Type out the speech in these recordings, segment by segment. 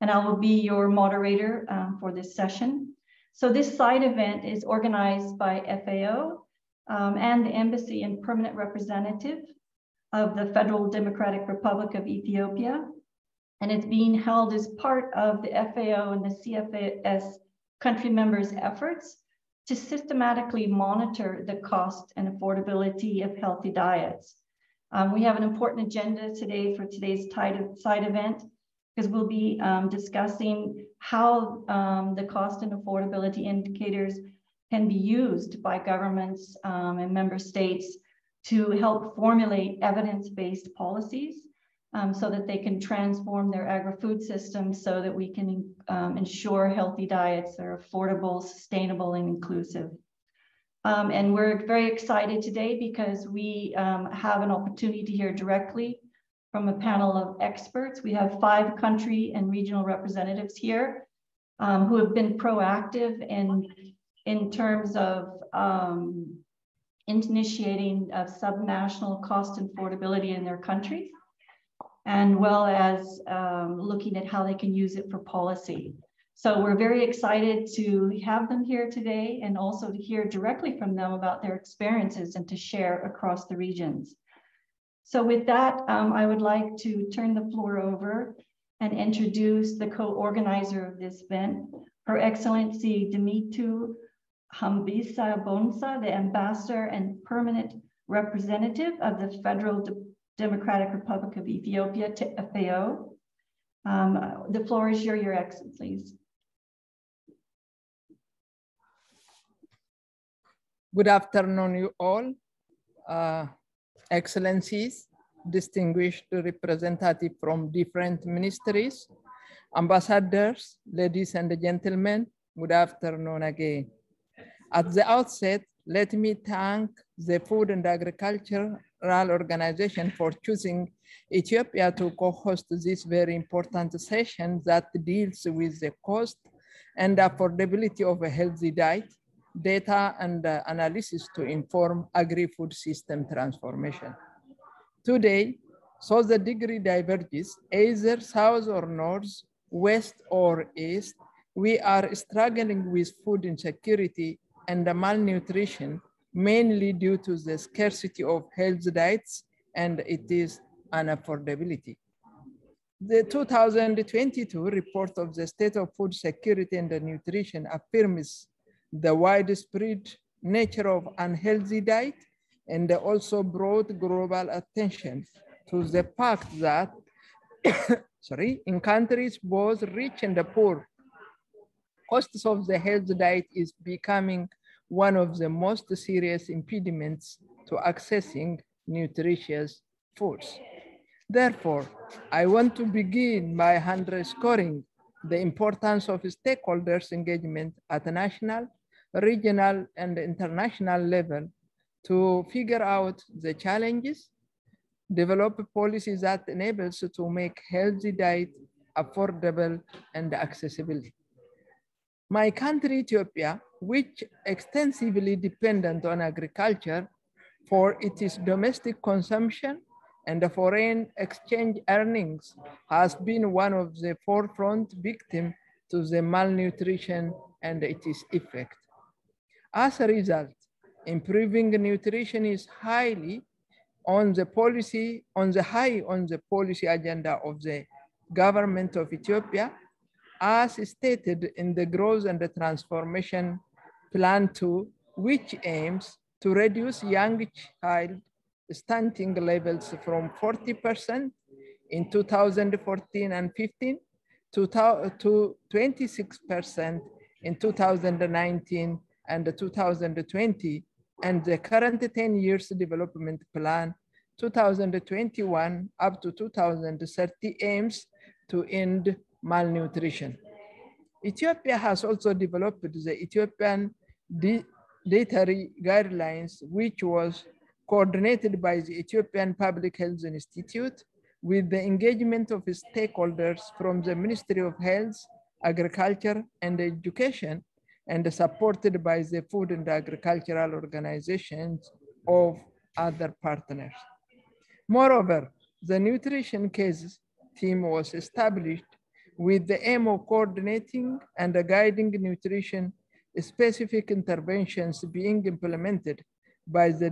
And I will be your moderator um, for this session. So this side event is organized by FAO um, and the Embassy and Permanent Representative of the Federal Democratic Republic of Ethiopia. And it's being held as part of the FAO and the CFS country members' efforts to systematically monitor the cost and affordability of healthy diets. Um, we have an important agenda today for today's side event because we'll be um, discussing how um, the cost and affordability indicators can be used by governments um, and member states to help formulate evidence-based policies um, so that they can transform their agri-food systems so that we can um, ensure healthy diets that are affordable, sustainable, and inclusive. Um, and we're very excited today because we have an opportunity to hear directly from a panel of experts. We have five country and regional representatives here um, who have been proactive in, in terms of um, initiating subnational cost and affordability in their countries and well as um, looking at how they can use it for policy. So we're very excited to have them here today and also to hear directly from them about their experiences and to share across the regions. So with that, um, I would like to turn the floor over and introduce the co-organizer of this event, Her Excellency Dimitu Hambisa Bonsa, the ambassador and permanent representative of the Federal Democratic Republic of Ethiopia to FAO. Um, the floor is your, your excellencies. Good afternoon, you all. Uh, excellencies, distinguished representatives from different ministries, ambassadors, ladies and gentlemen, good afternoon again. At the outset, let me thank the Food and Agriculture organization for choosing Ethiopia to co-host this very important session that deals with the cost and affordability of a healthy diet, data and uh, analysis to inform agri-food system transformation. Today, so the degree diverges either south or north, west or east, we are struggling with food insecurity and malnutrition mainly due to the scarcity of health diets and it is unaffordability. The 2022 report of the state of food security and nutrition affirms the widespread nature of unhealthy diet and also brought global attention to the fact that, sorry, in countries both rich and poor, costs of the health diet is becoming one of the most serious impediments to accessing nutritious foods. Therefore, I want to begin by underscoring the importance of stakeholders' engagement at national, regional, and international level to figure out the challenges, develop policies that enables to make healthy diet affordable and accessible. My country, Ethiopia, which extensively dependent on agriculture for its domestic consumption and the foreign exchange earnings has been one of the forefront victims to the malnutrition and its effect. As a result, improving nutrition is highly on the policy, on the high on the policy agenda of the government of Ethiopia, as stated in the growth and the transformation Plan 2, which aims to reduce young child stunting levels from 40% in 2014 and 15 to, to 26% in 2019 and the 2020, and the current 10 years development plan 2021 up to 2030 aims to end malnutrition. Ethiopia has also developed the Ethiopian dietary guidelines, which was coordinated by the Ethiopian Public Health Institute with the engagement of stakeholders from the Ministry of Health, Agriculture, and Education, and supported by the food and agricultural organizations of other partners. Moreover, the nutrition cases team was established with the aim of coordinating and guiding nutrition specific interventions being implemented by the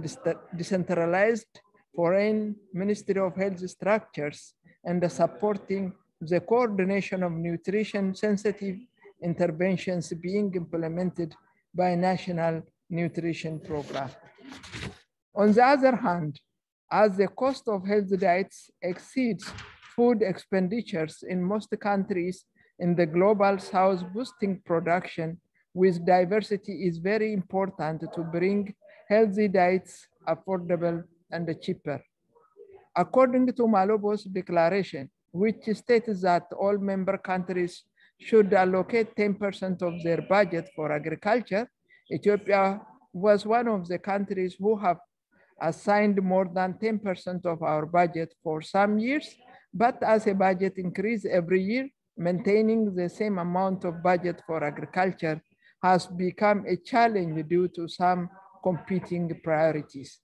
decentralized foreign Ministry of Health structures and supporting the coordination of nutrition sensitive interventions being implemented by national nutrition program. On the other hand, as the cost of health diets exceeds food expenditures in most countries in the global south, boosting production with diversity is very important to bring healthy diets affordable and cheaper. According to Malabo's declaration, which states that all member countries should allocate 10% of their budget for agriculture, Ethiopia was one of the countries who have assigned more than 10% of our budget for some years, but as a budget increase every year, maintaining the same amount of budget for agriculture has become a challenge due to some competing priorities.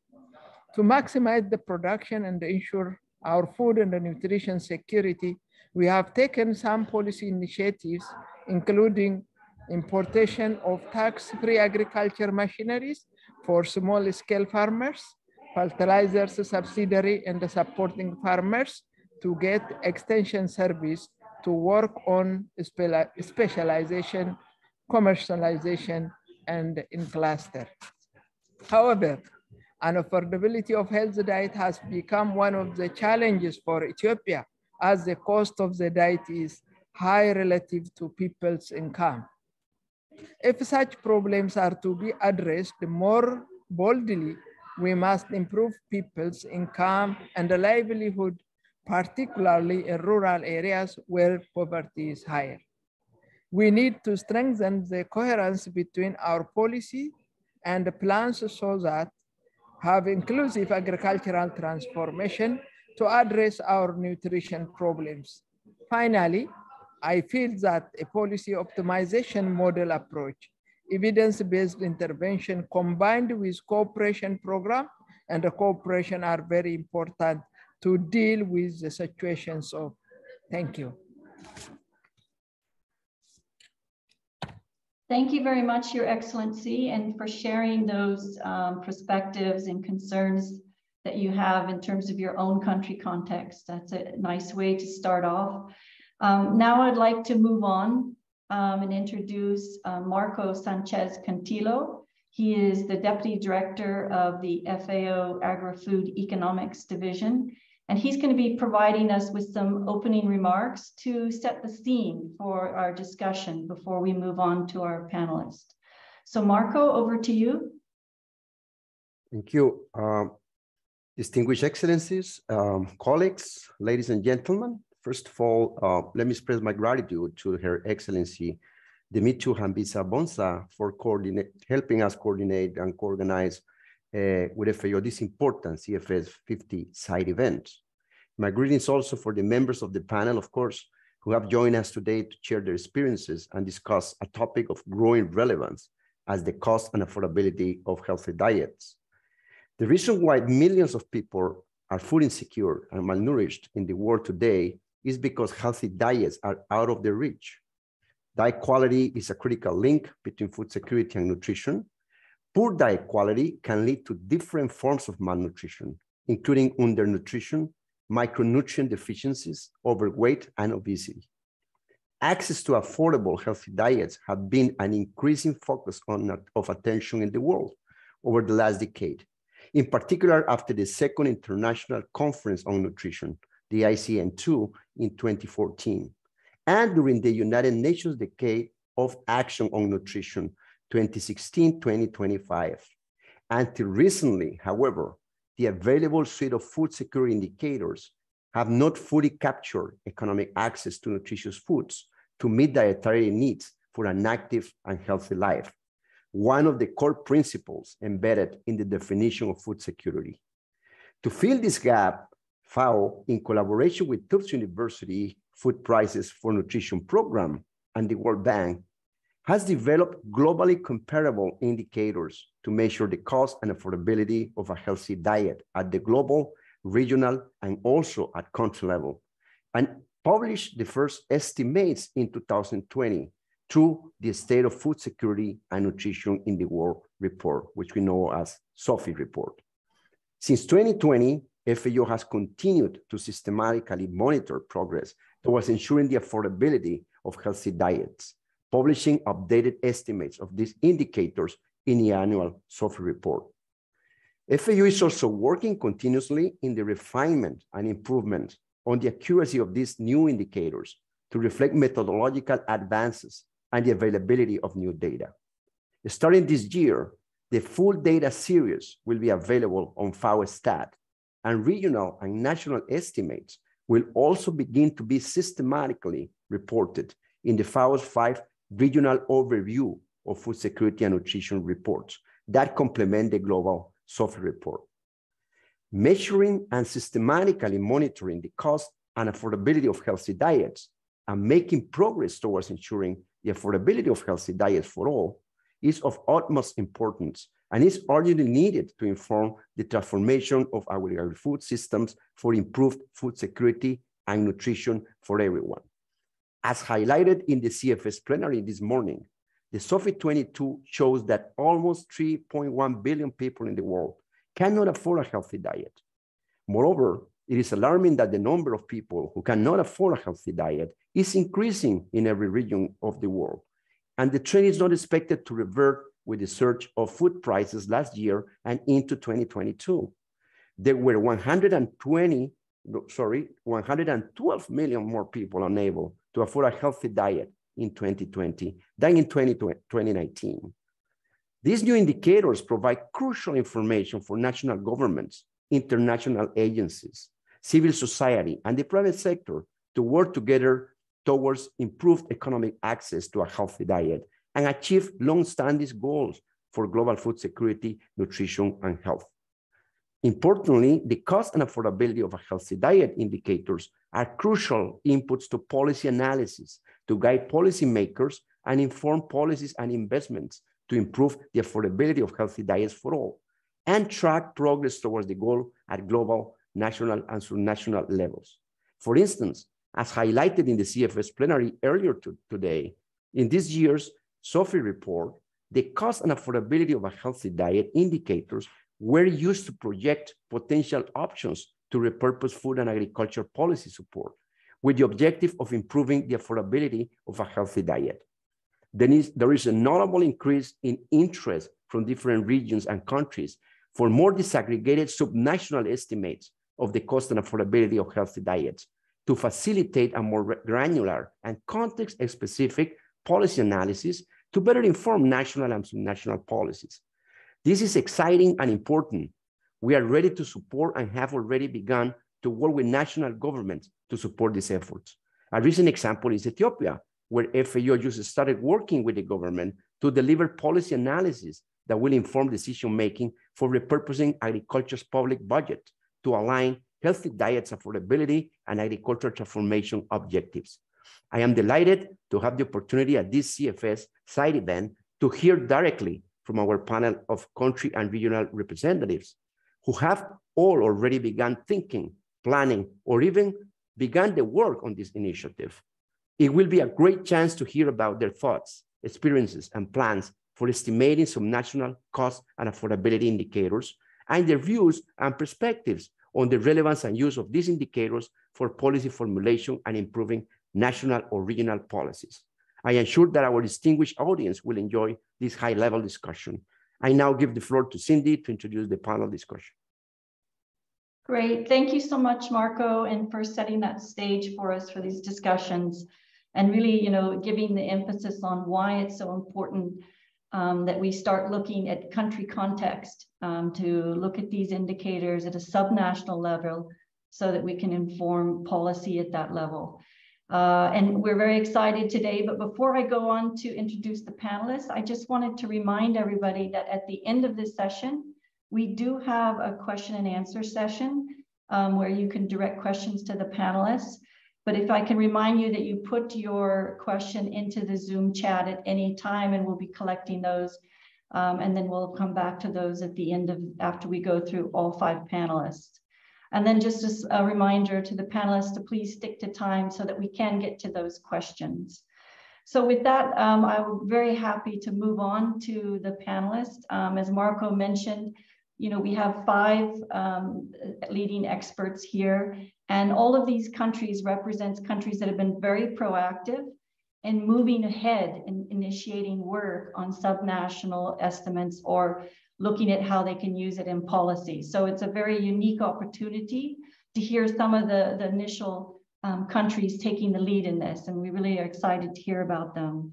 To maximize the production and ensure our food and nutrition security, we have taken some policy initiatives, including importation of tax-free agriculture machineries for small-scale farmers, fertilizers subsidiary and supporting farmers to get extension service to work on specialization, commercialization, and in cluster. However, unaffordability of health diet has become one of the challenges for Ethiopia as the cost of the diet is high relative to people's income. If such problems are to be addressed more boldly, we must improve people's income and livelihood, particularly in rural areas where poverty is higher. We need to strengthen the coherence between our policy and the plans so that have inclusive agricultural transformation to address our nutrition problems. Finally, I feel that a policy optimization model approach, evidence-based intervention combined with cooperation program and the cooperation are very important to deal with the situations of, thank you. Thank you very much, Your Excellency, and for sharing those um, perspectives and concerns that you have in terms of your own country context. That's a nice way to start off. Um, now I'd like to move on um, and introduce uh, Marco Sanchez Cantillo. He is the Deputy Director of the FAO Agri-Food Economics Division, and he's going to be providing us with some opening remarks to set the scene for our discussion before we move on to our panelists. So Marco, over to you. Thank you. Um, distinguished excellencies, um, colleagues, ladies and gentlemen, first of all, uh, let me express my gratitude to Her Excellency Dimitru Hambisa Bonsa for helping us coordinate and co-organize uh, with FAO this important CFS 50 side event. My greetings also for the members of the panel, of course, who have joined us today to share their experiences and discuss a topic of growing relevance as the cost and affordability of healthy diets. The reason why millions of people are food insecure and malnourished in the world today is because healthy diets are out of their reach. Diet quality is a critical link between food security and nutrition, Poor diet quality can lead to different forms of malnutrition, including undernutrition, micronutrient deficiencies, overweight, and obesity. Access to affordable, healthy diets have been an increasing focus on, of attention in the world over the last decade, in particular after the Second International Conference on Nutrition, the ICN2 in 2014, and during the United Nations Decade of Action on Nutrition 2016-2025. Until recently, however, the available suite of food security indicators have not fully captured economic access to nutritious foods to meet dietary needs for an active and healthy life, one of the core principles embedded in the definition of food security. To fill this gap, FAO, in collaboration with Tufts University Food Prices for Nutrition Program and the World Bank, has developed globally comparable indicators to measure the cost and affordability of a healthy diet at the global, regional, and also at country level. And published the first estimates in 2020 through the State of Food Security and Nutrition in the World report, which we know as SOFI report. Since 2020, FAO has continued to systematically monitor progress towards ensuring the affordability of healthy diets, publishing updated estimates of these indicators in the annual SOFI report. FAO is also working continuously in the refinement and improvement on the accuracy of these new indicators to reflect methodological advances and the availability of new data. Starting this year, the full data series will be available on FAOSTAT, and regional and national estimates will also begin to be systematically reported in the FAO's five regional overview of food security and nutrition reports that complement the global SOFI report. Measuring and systematically monitoring the cost and affordability of healthy diets and making progress towards ensuring the affordability of healthy diets for all is of utmost importance and is urgently needed to inform the transformation of our agri-food systems for improved food security and nutrition for everyone. As highlighted in the CFS plenary this morning, the SOFI 22 shows that almost 3.1 billion people in the world cannot afford a healthy diet. Moreover, it is alarming that the number of people who cannot afford a healthy diet is increasing in every region of the world. And the trend is not expected to revert with the surge of food prices last year and into 2022. There were 120, sorry, 112 million more people unable to afford a healthy diet in 2020 than in 2019. These new indicators provide crucial information for national governments, international agencies, civil society, and the private sector to work together towards improved economic access to a healthy diet and achieve long-standing goals for global food security, nutrition, and health. Importantly, the cost and affordability of a healthy diet indicators are crucial inputs to policy analysis to guide policymakers and inform policies and investments to improve the affordability of healthy diets for all and track progress towards the goal at global, national, and subnational levels. For instance, as highlighted in the CFS plenary earlier to, today, in this year's SOFI report, the cost and affordability of a healthy diet indicators were used to project potential options to repurpose food and agriculture policy support with the objective of improving the affordability of a healthy diet. There is, there is a notable increase in interest from different regions and countries for more disaggregated subnational estimates of the cost and affordability of healthy diets to facilitate a more granular and context-specific policy analysis to better inform national and subnational policies. This is exciting and important. We are ready to support and have already begun to work with national governments to support these efforts. A recent example is Ethiopia, where FAO just started working with the government to deliver policy analysis that will inform decision-making for repurposing agriculture's public budget to align healthy diets affordability and agricultural transformation objectives. I am delighted to have the opportunity at this CFS side event to hear directly from our panel of country and regional representatives who have all already begun thinking, planning, or even began the work on this initiative. It will be a great chance to hear about their thoughts, experiences, and plans for estimating some national cost and affordability indicators and their views and perspectives on the relevance and use of these indicators for policy formulation and improving national or regional policies. I am sure that our distinguished audience will enjoy this high-level discussion. I now give the floor to Cindy to introduce the panel discussion. Great. Thank you so much, Marco, and for setting that stage for us for these discussions and really, you know, giving the emphasis on why it's so important um, that we start looking at country context um, to look at these indicators at a subnational level so that we can inform policy at that level. Uh, and we're very excited today, but before I go on to introduce the panelists, I just wanted to remind everybody that at the end of this session, we do have a question and answer session um, where you can direct questions to the panelists. But if I can remind you that you put your question into the Zoom chat at any time and we'll be collecting those. Um, and then we'll come back to those at the end of after we go through all five panelists. And then just as a reminder to the panelists to please stick to time so that we can get to those questions. So with that, um, I'm very happy to move on to the panelists. Um, as Marco mentioned, you know, we have five um, leading experts here, and all of these countries represents countries that have been very proactive in moving ahead and initiating work on subnational estimates or looking at how they can use it in policy. So it's a very unique opportunity to hear some of the, the initial um, countries taking the lead in this, and we really are excited to hear about them.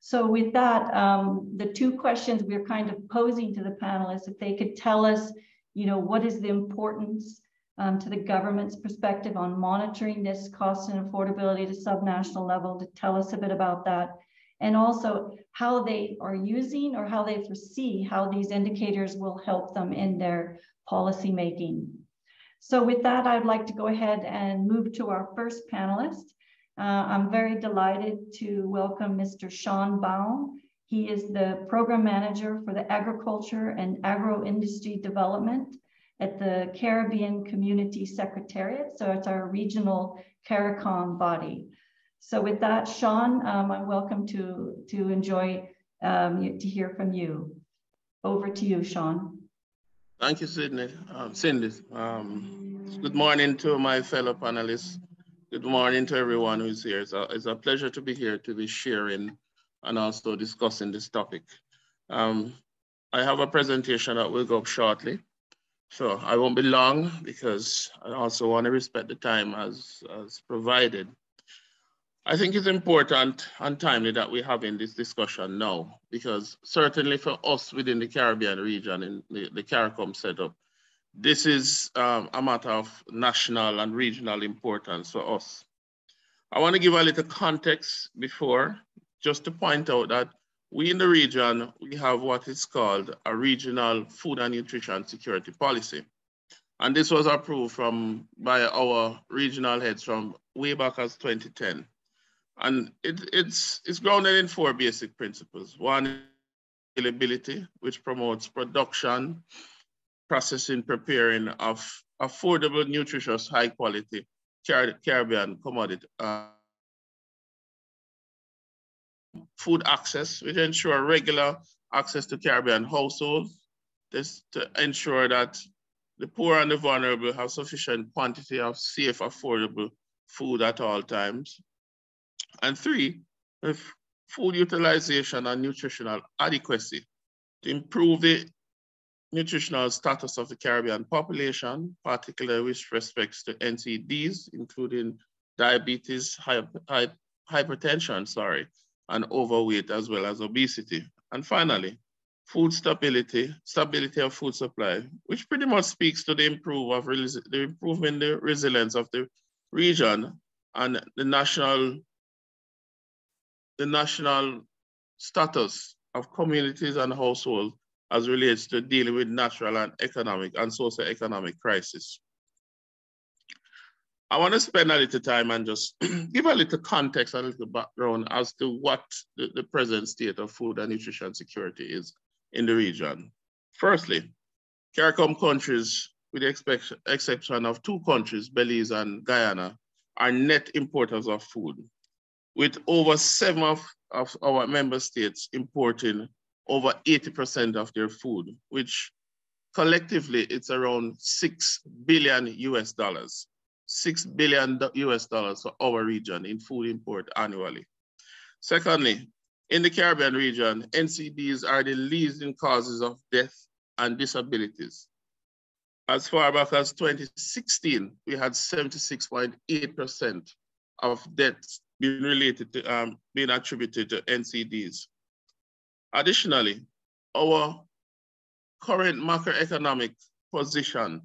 So with that, um, the two questions we're kind of posing to the panelists, if they could tell us, you know, what is the importance um, to the government's perspective on monitoring this cost and affordability to subnational level to tell us a bit about that and also how they are using or how they foresee how these indicators will help them in their policy making. So with that, I'd like to go ahead and move to our first panelist. Uh, I'm very delighted to welcome Mr. Shaun Baugh. He is the program manager for the agriculture and agro-industry development at the Caribbean Community Secretariat. So it's our regional CARICOM body. So with that, Shaun, um, I'm welcome to, to enjoy um, to hear from you. Over to you, Sean. Thank you, Sydney. Um, Cindy. Um, good morning to my fellow panelists. Good morning to everyone who's here. It's a, it's a pleasure to be here to be sharing and also discussing this topic. Um, I have a presentation that will go up shortly. So I won't be long because I also want to respect the time as, as provided. I think it's important and timely that we're having this discussion now, because certainly for us within the Caribbean region, in the, the CARICOM setup, this is um, a matter of national and regional importance for us. I want to give a little context before, just to point out that we in the region, we have what is called a regional food and nutrition security policy. And this was approved from by our regional heads from way back as 2010. And it, it's, it's grounded in four basic principles. One, availability, which promotes production, processing, preparing of affordable, nutritious, high quality Caribbean commodity. Uh, food access, which ensure regular access to Caribbean households. This to ensure that the poor and the vulnerable have sufficient quantity of safe, affordable food at all times. And three, food utilization and nutritional adequacy to improve the nutritional status of the Caribbean population, particularly with respects to NCDs, including diabetes, hypertension, sorry, and overweight as well as obesity. And finally, food stability, stability of food supply, which pretty much speaks to the, improve of, the improvement the resilience of the region and the national the national status of communities and households as relates to dealing with natural and economic and socio-economic crisis. I want to spend a little time and just give a little context, and a little background as to what the, the present state of food and nutrition security is in the region. Firstly, CARICOM countries, with the exception of two countries, Belize and Guyana, are net importers of food with over seven of, of our member states importing over 80% of their food, which collectively it's around 6 billion US dollars. 6 billion US dollars for our region in food import annually. Secondly, in the Caribbean region, NCDs are the leading causes of death and disabilities. As far back as 2016, we had 76.8% of deaths being related to, um, being attributed to NCDs. Additionally, our current macroeconomic position,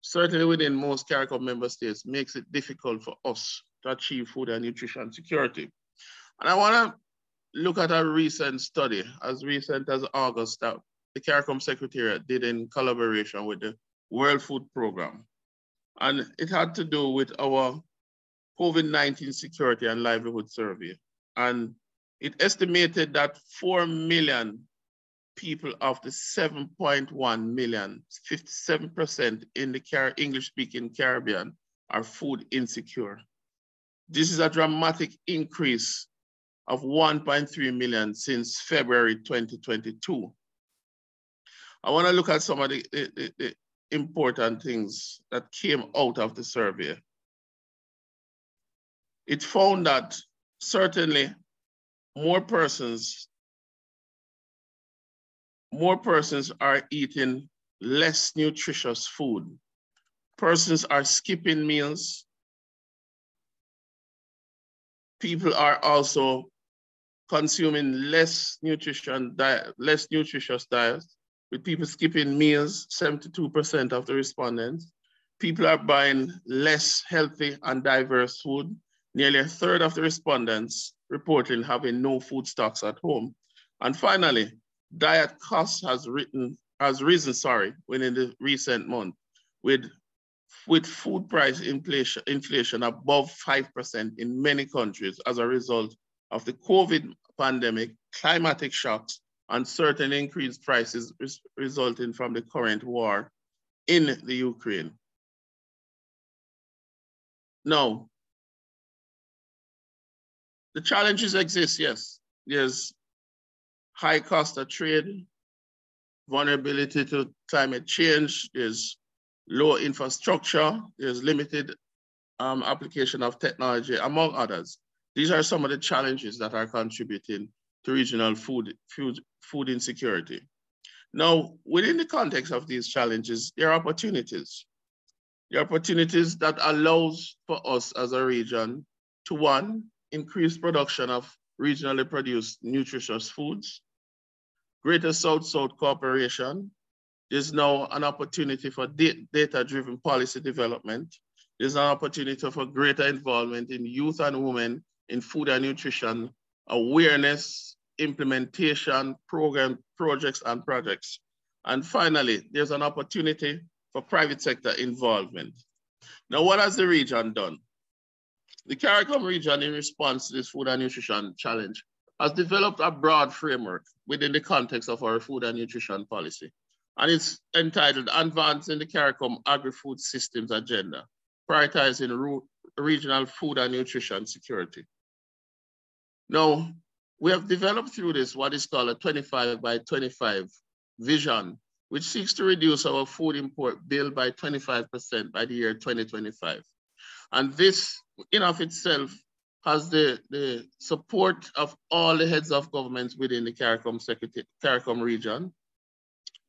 certainly within most CARICOM member states, makes it difficult for us to achieve food and nutrition security. And I wanna look at a recent study, as recent as August, that the CARICOM Secretariat did in collaboration with the World Food Program. And it had to do with our COVID-19 Security and Livelihood Survey. And it estimated that 4 million people of the 7.1 million, 57% in the English-speaking Caribbean are food insecure. This is a dramatic increase of 1.3 million since February 2022. I wanna look at some of the, the, the important things that came out of the survey. It found that certainly more persons more persons are eating less nutritious food. Persons are skipping meals. People are also consuming less nutrition diet, less nutritious diets, with people skipping meals, 72% of the respondents. People are buying less healthy and diverse food. Nearly a third of the respondents reporting having no food stocks at home. And finally, diet costs has written has risen, sorry, within the recent month with with food price inflation, inflation above 5% in many countries as a result of the COVID pandemic, climatic shocks, and certain increased prices res resulting from the current war in the Ukraine. Now, the challenges exist, yes. There's high cost of trade, vulnerability to climate change, there's low infrastructure, there's limited um, application of technology, among others. These are some of the challenges that are contributing to regional food, food, food insecurity. Now, within the context of these challenges, there are opportunities. Are opportunities that allows for us as a region to one, increase production of regionally produced nutritious foods. Greater South-South cooperation. There's now an opportunity for data-driven policy development. There's an opportunity for greater involvement in youth and women in food and nutrition, awareness, implementation, program, projects, and projects. And finally, there's an opportunity for private sector involvement. Now, what has the region done? The CARICOM region, in response to this food and nutrition challenge, has developed a broad framework within the context of our food and nutrition policy. And it's entitled Advancing the CARICOM Agri-Food Systems Agenda, prioritizing regional food and nutrition security. Now, we have developed through this what is called a 25 by 25 vision, which seeks to reduce our food import bill by 25% by the year 2025. And this in of itself has the, the support of all the heads of governments within the CARICOM, CARICOM region.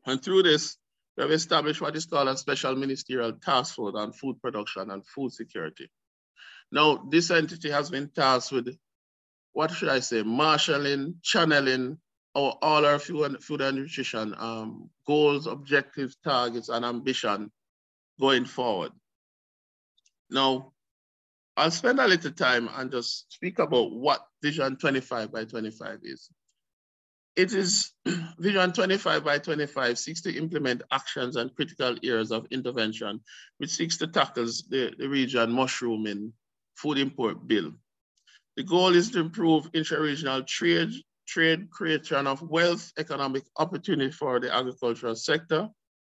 And through this, we have established what is called a special ministerial task force on food production and food security. Now, this entity has been tasked with, what should I say, marshalling, channeling our, all our food and, food and nutrition um, goals, objectives, targets, and ambition going forward. Now, I'll spend a little time and just speak about what Vision 25 by 25 is. It is Vision 25 by 25 seeks to implement actions and critical areas of intervention, which seeks to tackle the, the region mushrooming food import bill. The goal is to improve intra-regional trade, trade creation of wealth, economic opportunity for the agricultural sector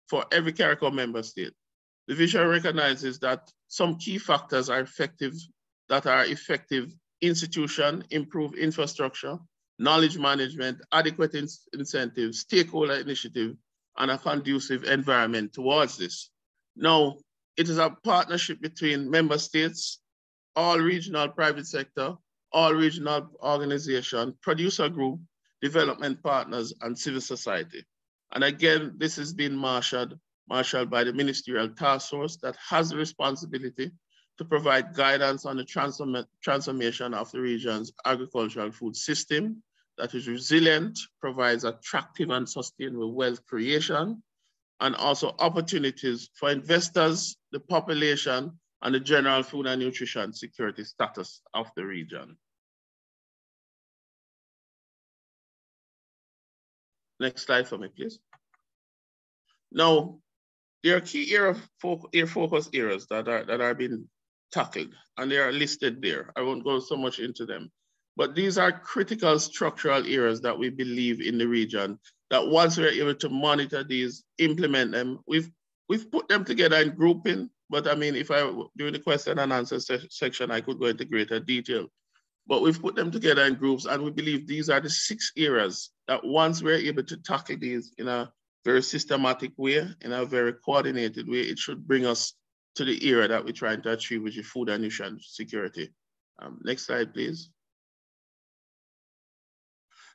for every CARICOM member state. The vision recognizes that some key factors are effective, that are effective institution, improve infrastructure, knowledge management, adequate in incentives, stakeholder initiative, and a conducive environment towards this. Now, it is a partnership between member states, all regional private sector, all regional organization, producer group, development partners, and civil society. And again, this has been marshaled marshaled by the ministerial task force that has the responsibility to provide guidance on the transform transformation of the region's agricultural food system that is resilient, provides attractive and sustainable wealth creation, and also opportunities for investors, the population, and the general food and nutrition security status of the region. Next slide for me, please. Now, there are key area, area focus areas that are, that are being tackled, and they are listed there. I won't go so much into them. But these are critical structural areas that we believe in the region that once we're able to monitor these, implement them, we've we've put them together in grouping. But I mean, if I during the question and answer se section, I could go into greater detail. But we've put them together in groups, and we believe these are the six areas that once we're able to tackle these in a very systematic way, in a very coordinated way, it should bring us to the era that we're trying to achieve, which is food and nutrition security. Um, next slide, please.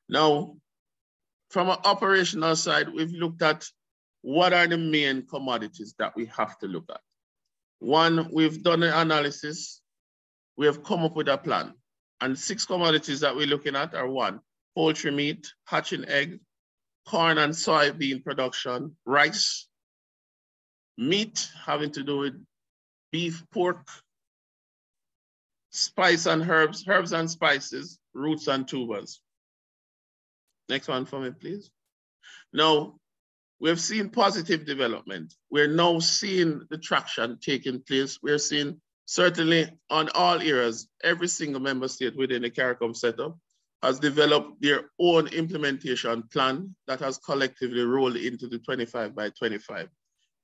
Now, from an operational side, we've looked at what are the main commodities that we have to look at. One, we've done an analysis. We have come up with a plan. And six commodities that we're looking at are one, poultry meat, hatching egg, corn and soybean production, rice, meat having to do with beef, pork, spice and herbs, herbs and spices, roots and tubers. Next one for me, please. Now, we've seen positive development. We're now seeing the traction taking place. We're seeing certainly on all areas, every single member state within the CARICOM setup has developed their own implementation plan that has collectively rolled into the 25 by 25.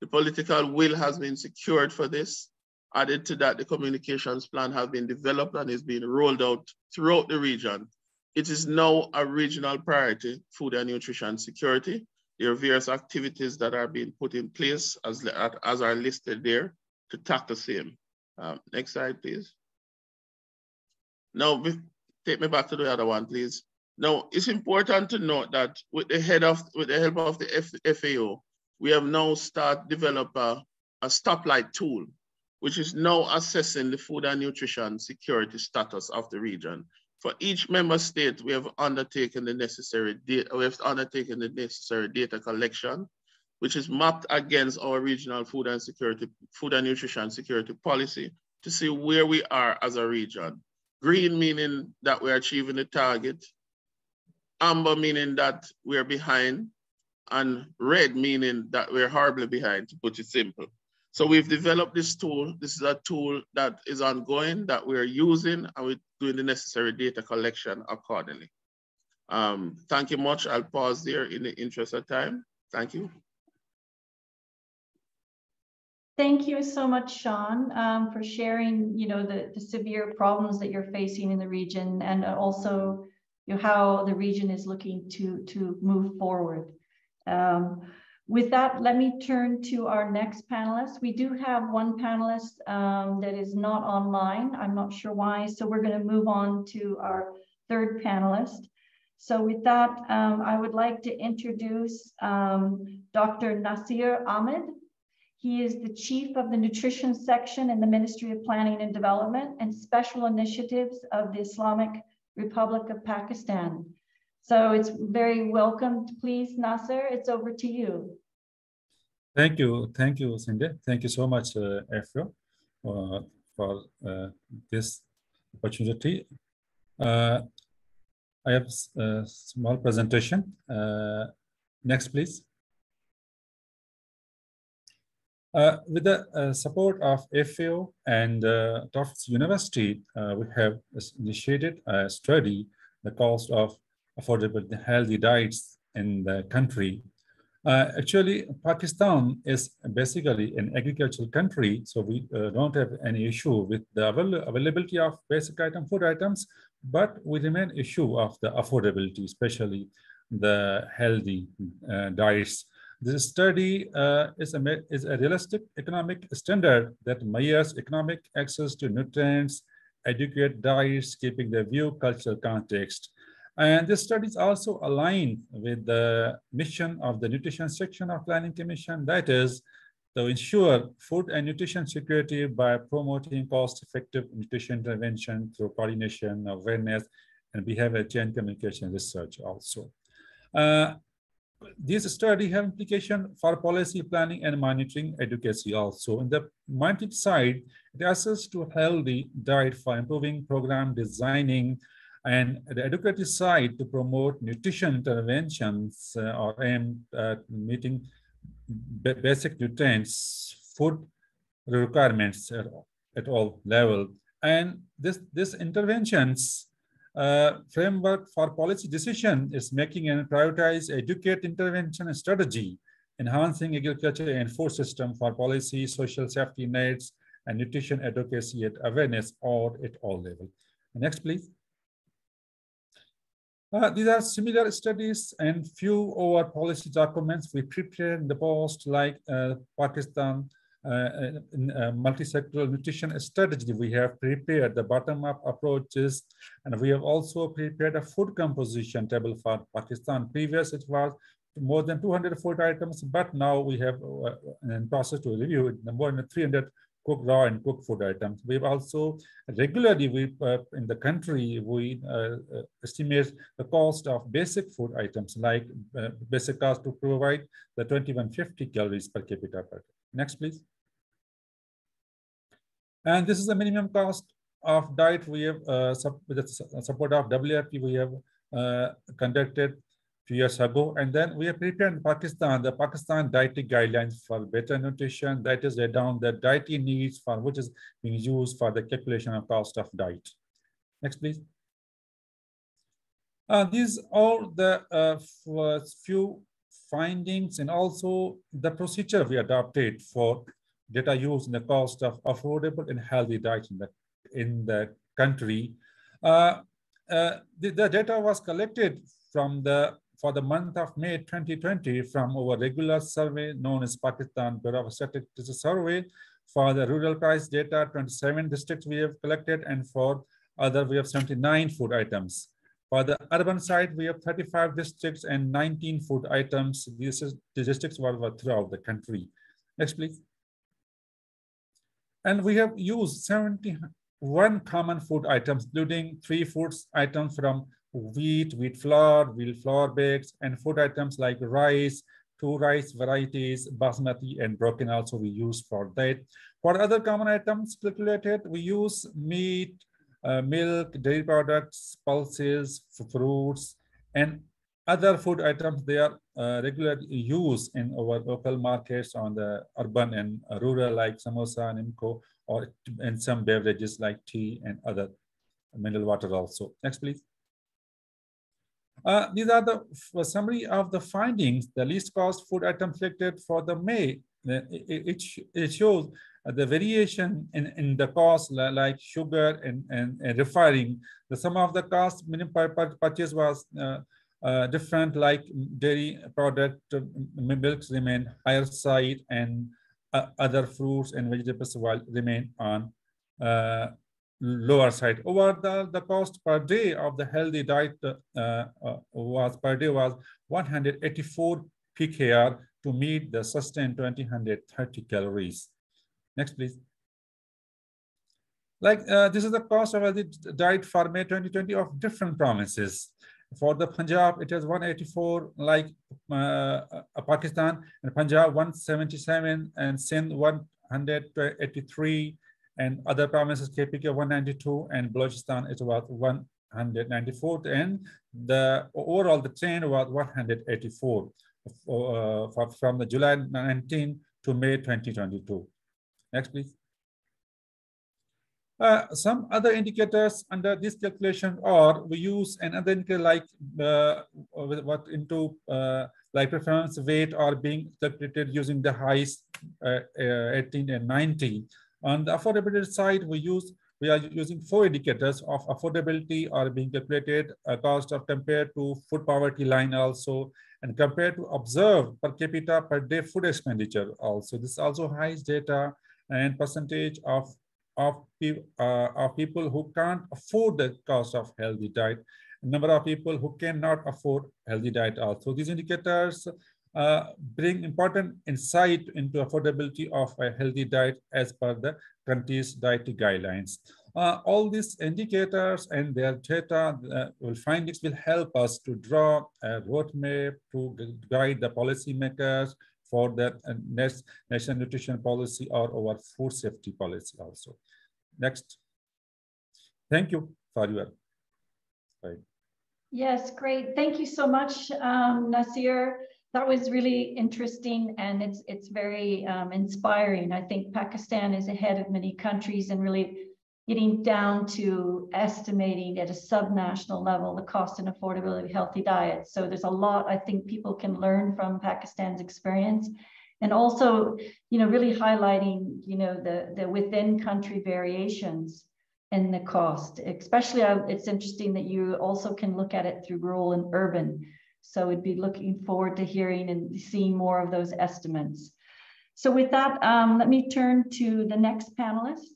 The political will has been secured for this. Added to that, the communications plan has been developed and is being rolled out throughout the region it is now a regional priority, food and nutrition security. There are various activities that are being put in place as, as are listed there to tackle the same. Um, next slide, please. Now, take me back to the other one, please. Now, it's important to note that with the head of, with the help of the FAO, we have now started develop a, a stoplight tool, which is now assessing the food and nutrition security status of the region for each member state, we have undertaken the necessary data, we have undertaken the necessary data collection, which is mapped against our regional food and security, food and nutrition security policy to see where we are as a region. Green meaning that we're achieving the target, amber meaning that we're behind, and red meaning that we're horribly behind, to put it simple. So we've developed this tool. This is a tool that is ongoing that we're using and we're doing the necessary data collection accordingly. Um, thank you much. I'll pause there in the interest of time. Thank you. Thank you so much, Shaun, um, for sharing, you know, the, the severe problems that you're facing in the region and also you know, how the region is looking to, to move forward. Um, with that, let me turn to our next panelist. We do have one panelist um, that is not online. I'm not sure why. So we're going to move on to our third panelist. So with that, um, I would like to introduce um, Dr. Nasir Ahmed. He is the chief of the nutrition section in the Ministry of Planning and Development and Special Initiatives of the Islamic Republic of Pakistan. So it's very welcome. Please, Nasser, it's over to you. Thank you. Thank you, Cindy. Thank you so much, uh, Afro, uh, for uh, this opportunity. Uh, I have a small presentation. Uh, next, please. Uh, with the uh, support of FAO and uh, Tufts University, uh, we have initiated a study, the cost of affordable healthy diets in the country. Uh, actually, Pakistan is basically an agricultural country, so we uh, don't have any issue with the avail availability of basic item, food items, but we remain issue of the affordability, especially the healthy diets. This study uh, is, a, is a realistic economic standard that measures economic access to nutrients, adequate diets, keeping the view cultural context. And this study is also aligned with the mission of the Nutrition Section of Planning Commission, that is, to ensure food and nutrition security by promoting cost-effective nutrition intervention through coordination, awareness, and behavior change communication research also. Uh, this study have implication for policy planning and monitoring advocacy also. In the monitoring side, it asks to healthy diet for improving program designing, and the educative side to promote nutrition interventions uh, or aim at meeting basic nutrients, food requirements at, at all level. And this, this interventions uh, framework for policy decision is making and prioritize educate intervention strategy, enhancing agriculture and food system for policy, social safety nets, and nutrition advocacy and awareness or at all level. Next, please. Uh, these are similar studies and few our policy documents we prepared in the past, like uh, Pakistan multi-sectoral nutrition strategy. We have prepared the bottom-up approaches, and we have also prepared a food composition table for Pakistan. Previous, it was more than 200 food items, but now we have uh, in process to review it, more than 300 cooked raw and cooked food items. We've also regularly we uh, in the country we uh, uh estimate the cost of basic food items like uh, basic cost to provide the 2150 calories per capita per. day. Next, please. And this is the minimum cost of diet we have uh, with the support of WFP we have uh, conducted few years ago. And then we have prepared in Pakistan, the Pakistan dietary guidelines for better nutrition. That is laid down the dietary needs for which is being used for the calculation of cost of diet. Next, please. Uh, these are the uh, few findings and also the procedure we adopted for data used in the cost of affordable and healthy diet in the, in the country. Uh, uh, the, the, data was collected from the for the month of May 2020 from our regular survey known as Pakistan Bureau of Statistics Survey. For the rural price data, 27 districts we have collected, and for other, we have 79 food items. For the urban side, we have 35 districts and 19 food items. These the districts were throughout the country. Next, please. And we have used 71 common food items, including three food items from wheat, wheat flour, wheat flour bakes, and food items like rice, two rice varieties, basmati and broken also we use for that. For other common items calculated, we use meat, uh, milk, dairy products, pulses, fruits, and other food items they are uh, regularly used in our local markets on the urban and rural like samosa, nimco, or in some beverages like tea and other mineral water also. Next, please. Uh, these are the summary of the findings. The least cost food item selected for the May. It, it, it shows the variation in, in the cost like sugar and, and, and refining. The sum of the cost minimum purchase was uh, uh, different like dairy product, uh, milks remain higher side and uh, other fruits and vegetables will remain on uh, lower side. Over the, the cost per day of the healthy diet uh, uh, was per day was 184 pkr to meet the sustained 2030 calories. Next, please. Like this is the cost of the diet for May 2020 of different provinces. For the Punjab, it is 184 like uh, uh, Pakistan, and Punjab 177, and Sindh 183, and other provinces KPK 192 and Balochistan is about 194 and the overall the trend was 184 uh, from the July 19 to May 2022. Next, please. Uh, some other indicators under this calculation are we use another indicator like uh, what into uh, like performance weight are being calculated using the highest uh, uh, 18 and 90 on the affordability side, we use we are using four indicators of affordability are being calculated, a cost of compared to food poverty line also, and compared to observed per capita per day food expenditure also. This also highest data and percentage of of, uh, of people who can't afford the cost of healthy diet, number of people who cannot afford healthy diet also. These indicators uh, bring important insight into affordability of a healthy diet as per the country's dietary guidelines. Uh, all these indicators and their data uh, will findings will help us to draw a roadmap to guide the policymakers for the uh, next national nutrition policy or our food safety policy also. Next. Thank you your time. Yes, great. Thank you so much, um, Nasir that was really interesting and it's it's very um, inspiring. I think Pakistan is ahead of many countries and really, getting down to estimating at a subnational level the cost and affordability of healthy diets. So there's a lot I think people can learn from Pakistan's experience. And also, you know, really highlighting, you know, the, the within country variations in the cost, especially uh, it's interesting that you also can look at it through rural and urban. So we'd be looking forward to hearing and seeing more of those estimates. So with that, um, let me turn to the next panelist.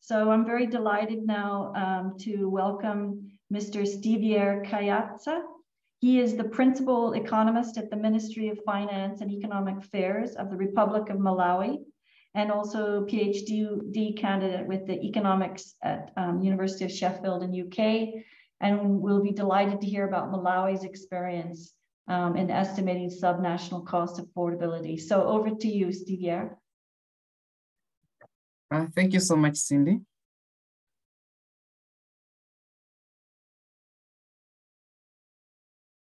So I'm very delighted now um, to welcome Mr. Stevier Kaiyatsa. He is the principal economist at the Ministry of Finance and Economic Affairs of the Republic of Malawi, and also PhD candidate with the economics at um, University of Sheffield in UK. And we'll be delighted to hear about Malawi's experience um, in estimating subnational cost affordability. So over to you, Stevier. Uh, thank you so much, Cindy.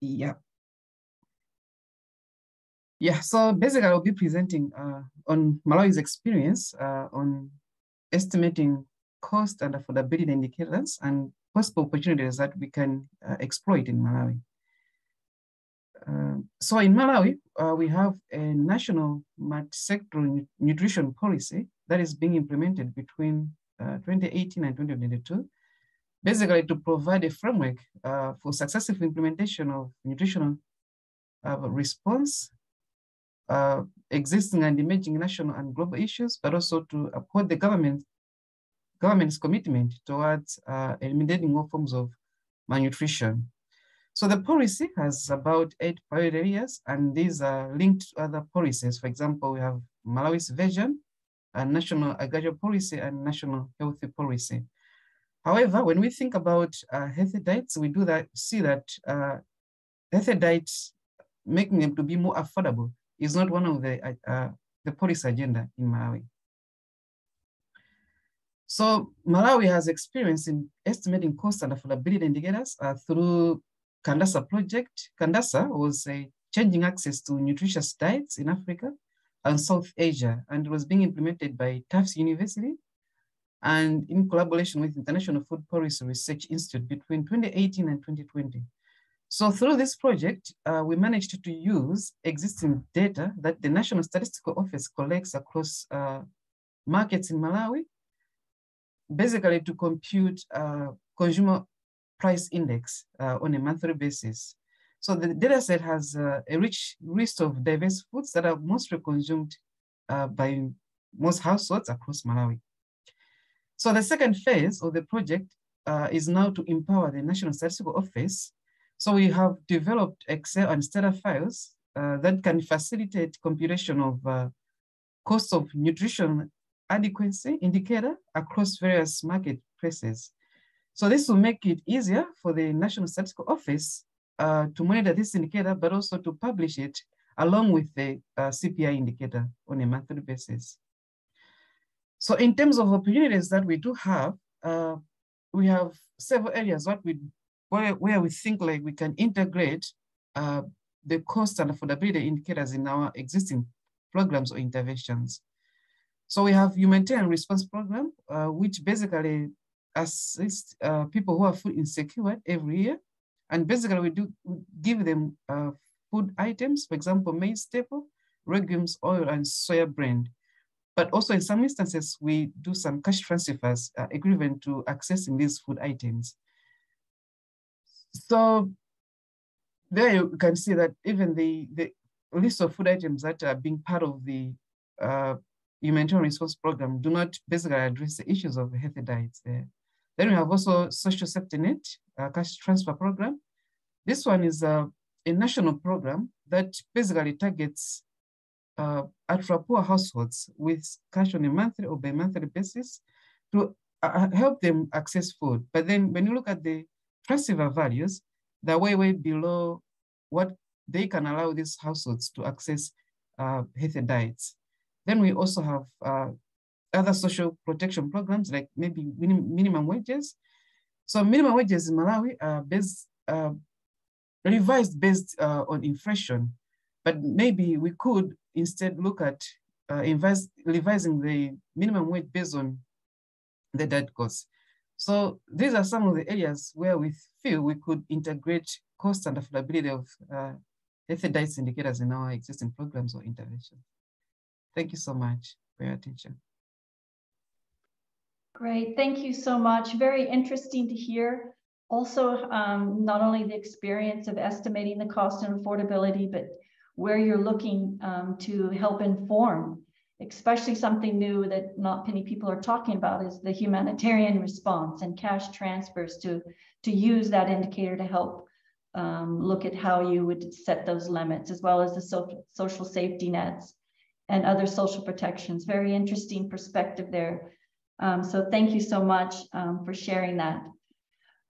Yeah. Yeah, so basically I'll be presenting uh, on Malawi's experience uh, on estimating cost and affordability indicators and possible opportunities that we can uh, exploit in Malawi. Uh, so in Malawi, uh, we have a national multi-sectoral nutrition policy that is being implemented between uh, 2018 and 2022, basically to provide a framework uh, for successful implementation of nutritional uh, response, uh, existing and emerging national and global issues, but also to uphold the government government's commitment towards eliminating all forms of malnutrition. So the policy has about eight priority areas, and these are linked to other policies. For example, we have Malawi's vision, a national agricultural policy, and national healthy policy. However, when we think about uh, healthy diets, we do that see that uh, healthy diets, making them to be more affordable, is not one of the uh, uh the policy agenda in Malawi. So Malawi has experience in estimating cost and affordability indicators uh, through CANDASA project. CANDASA was a changing access to nutritious diets in Africa and South Asia, and it was being implemented by Tufts University and in collaboration with International Food Policy Research Institute between 2018 and 2020. So through this project, uh, we managed to use existing data that the National Statistical Office collects across uh, markets in Malawi, basically to compute uh, consumer price index uh, on a monthly basis. So the data set has uh, a rich list of diverse foods that are mostly consumed uh, by most households across Malawi. So the second phase of the project uh, is now to empower the National Statistical Office. So we have developed Excel and Stata files uh, that can facilitate computation of uh, cost of nutrition adequacy indicator across various marketplaces. So this will make it easier for the National Statistical Office uh, to monitor this indicator, but also to publish it along with the uh, CPI indicator on a monthly basis. So in terms of opportunities that we do have, uh, we have several areas we, where, where we think like we can integrate uh, the cost and affordability indicators in our existing programs or interventions. So we have humanitarian response program, uh, which basically assist uh, people who are food insecure every year. And basically we do give them uh, food items, for example, maize staple, legumes, oil, and soya brand. But also in some instances, we do some cash transfers uh, equivalent to accessing these food items. So there you can see that even the, the list of food items that are being part of the uh, humanitarian response program do not basically address the issues of healthy diets there. Then we have also social safety net, uh, cash transfer program. This one is a, a national program that basically targets uh, ultra poor households with cash on a monthly or bi-monthly basis to uh, uh, help them access food. But then when you look at the transfer values, they're way, way below what they can allow these households to access uh, healthy diets. Then we also have uh, other social protection programs like maybe minimum wages. So minimum wages in Malawi are based, uh, revised based uh, on inflation, but maybe we could instead look at uh, invest, revising the minimum wage based on the debt costs. So these are some of the areas where we feel we could integrate cost and affordability of uh, healthy indicators in our existing programs or interventions. Thank you so much for your attention. Great, thank you so much. Very interesting to hear. Also, um, not only the experience of estimating the cost and affordability, but where you're looking um, to help inform, especially something new that not many people are talking about is the humanitarian response and cash transfers to, to use that indicator to help um, look at how you would set those limits, as well as the so social safety nets and other social protections. Very interesting perspective there. Um, so thank you so much um, for sharing that.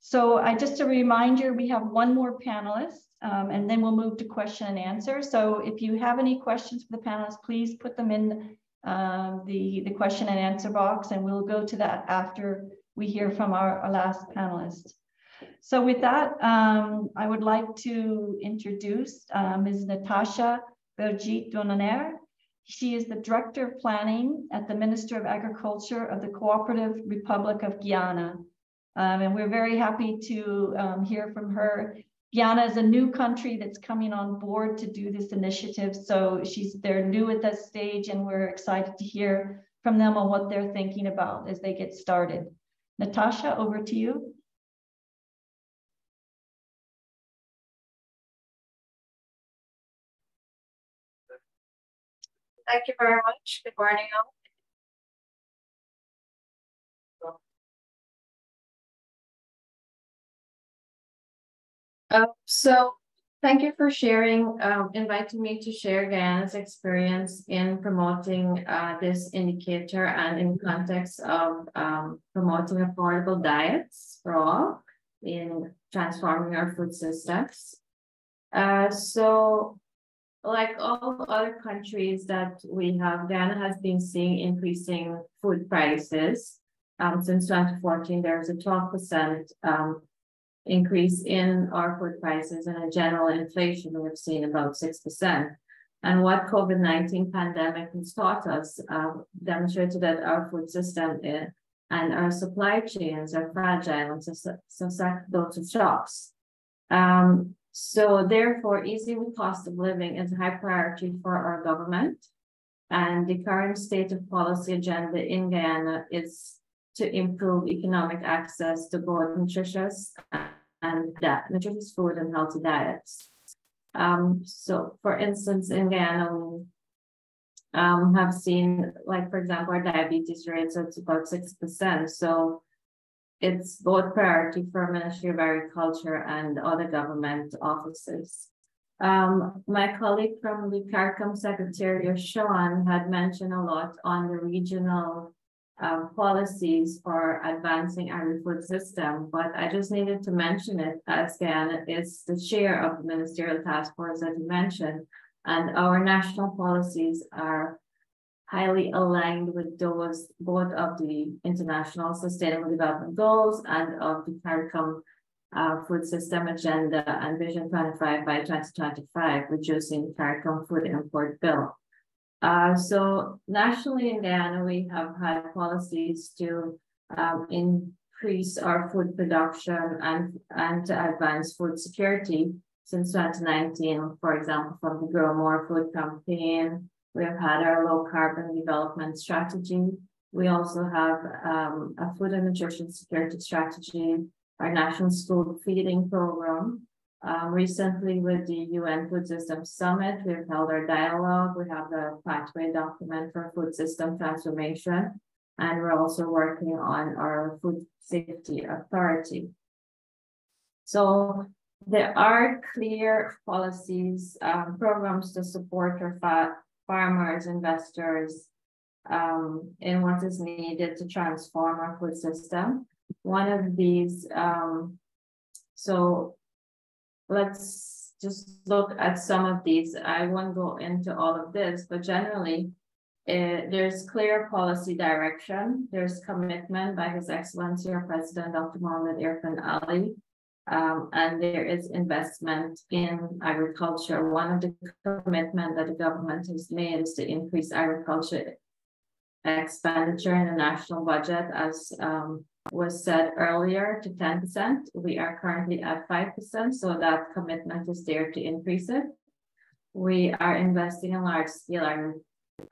So I just a reminder, we have one more panelist um, and then we'll move to question and answer. So if you have any questions for the panelists, please put them in uh, the, the question and answer box and we'll go to that after we hear from our, our last panelist. So with that, um, I would like to introduce uh, Ms. Natasha Bergit Donaner. She is the Director of Planning at the Minister of Agriculture of the Cooperative Republic of Guyana. Um, and we're very happy to um, hear from her. Guyana is a new country that's coming on board to do this initiative. So she's they're new at this stage and we're excited to hear from them on what they're thinking about as they get started. Natasha, over to you. Thank you very much. Good morning, all. Uh, so thank you for sharing, um, inviting me to share Guyana's experience in promoting uh, this indicator and in context of um, promoting affordable diets for all in transforming our food systems. Uh, so like all other countries that we have, Guyana has been seeing increasing food prices. Um, since 2014, there's a 12% um, increase in our food prices and a general inflation we've seen about 6%. And what COVID-19 pandemic has taught us uh, demonstrated that our food system is, and our supply chains are fragile and susceptible to shocks. Um, so therefore, easing the cost of living is a high priority for our government. And the current state of policy agenda in Guyana is to improve economic access to both nutritious and that nutritious food and healthy diets. Um, so for instance, in Guyana, we um, have seen, like, for example, our diabetes rates are about 6%. So it's both priority for Ministry of Agriculture and other government offices. Um, my colleague from the CARICOM Secretariat, Sean, had mentioned a lot on the regional um, policies for advancing agri-food system, but I just needed to mention it as Guyana is the chair of the ministerial task force that you mentioned, and our national policies are highly aligned with those both of the international sustainable development goals and of the CARICOM uh, food system agenda and vision 25 by 2025, reducing CARICOM food import bill. Uh, so nationally in Guyana, we have had policies to um, increase our food production and, and to advance food security since 2019, for example, from the Grow More Food campaign, we have had our low carbon development strategy. We also have um, a food and nutrition security strategy, our national school feeding program. Um, recently with the UN Food Systems Summit, we've held our dialogue. We have the pathway document for food system transformation, and we're also working on our food safety authority. So there are clear policies, um, programs to support our farmers, investors, um, in what is needed to transform our food system. One of these, um, so let's just look at some of these. I won't go into all of this, but generally, uh, there's clear policy direction. There's commitment by His Excellency, our President, Dr. Mohamed Irfaan Ali, um, and there is investment in agriculture. One of the commitment that the government has made is to increase agriculture expenditure in the national budget as um, was set earlier to 10%. We are currently at 5%, so that commitment is there to increase it. We are investing in large scale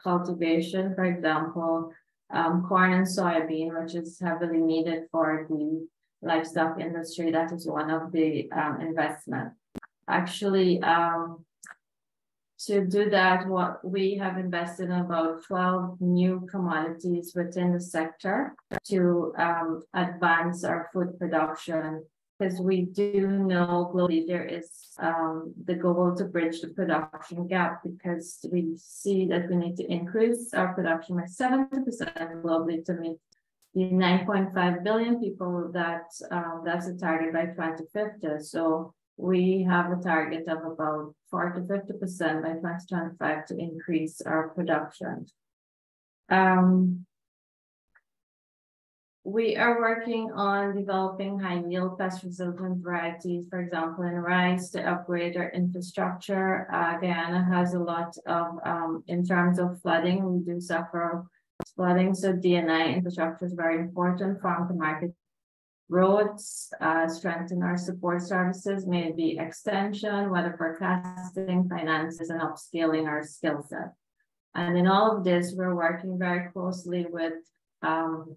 cultivation, for example, um, corn and soybean, which is heavily needed for the livestock industry. That is one of the um. Actually, um, to do that, what we have invested in about 12 new commodities within the sector to um, advance our food production. Because we do know globally there is um, the goal to bridge the production gap because we see that we need to increase our production by 70% globally to meet the 9.5 billion people that um, that's a target by 2050. So we have a target of about 40 to 50% by 2025 to increase our production. Um, we are working on developing high yield pest resistant varieties, for example, in rice to upgrade our infrastructure. Uh, Guyana has a lot of, um, in terms of flooding, we do suffer flooding, so DNI infrastructure is very important farm to market roads, uh, strengthen our support services, maybe extension, weather forecasting, finances, and upscaling our skill set. And in all of this, we're working very closely with um,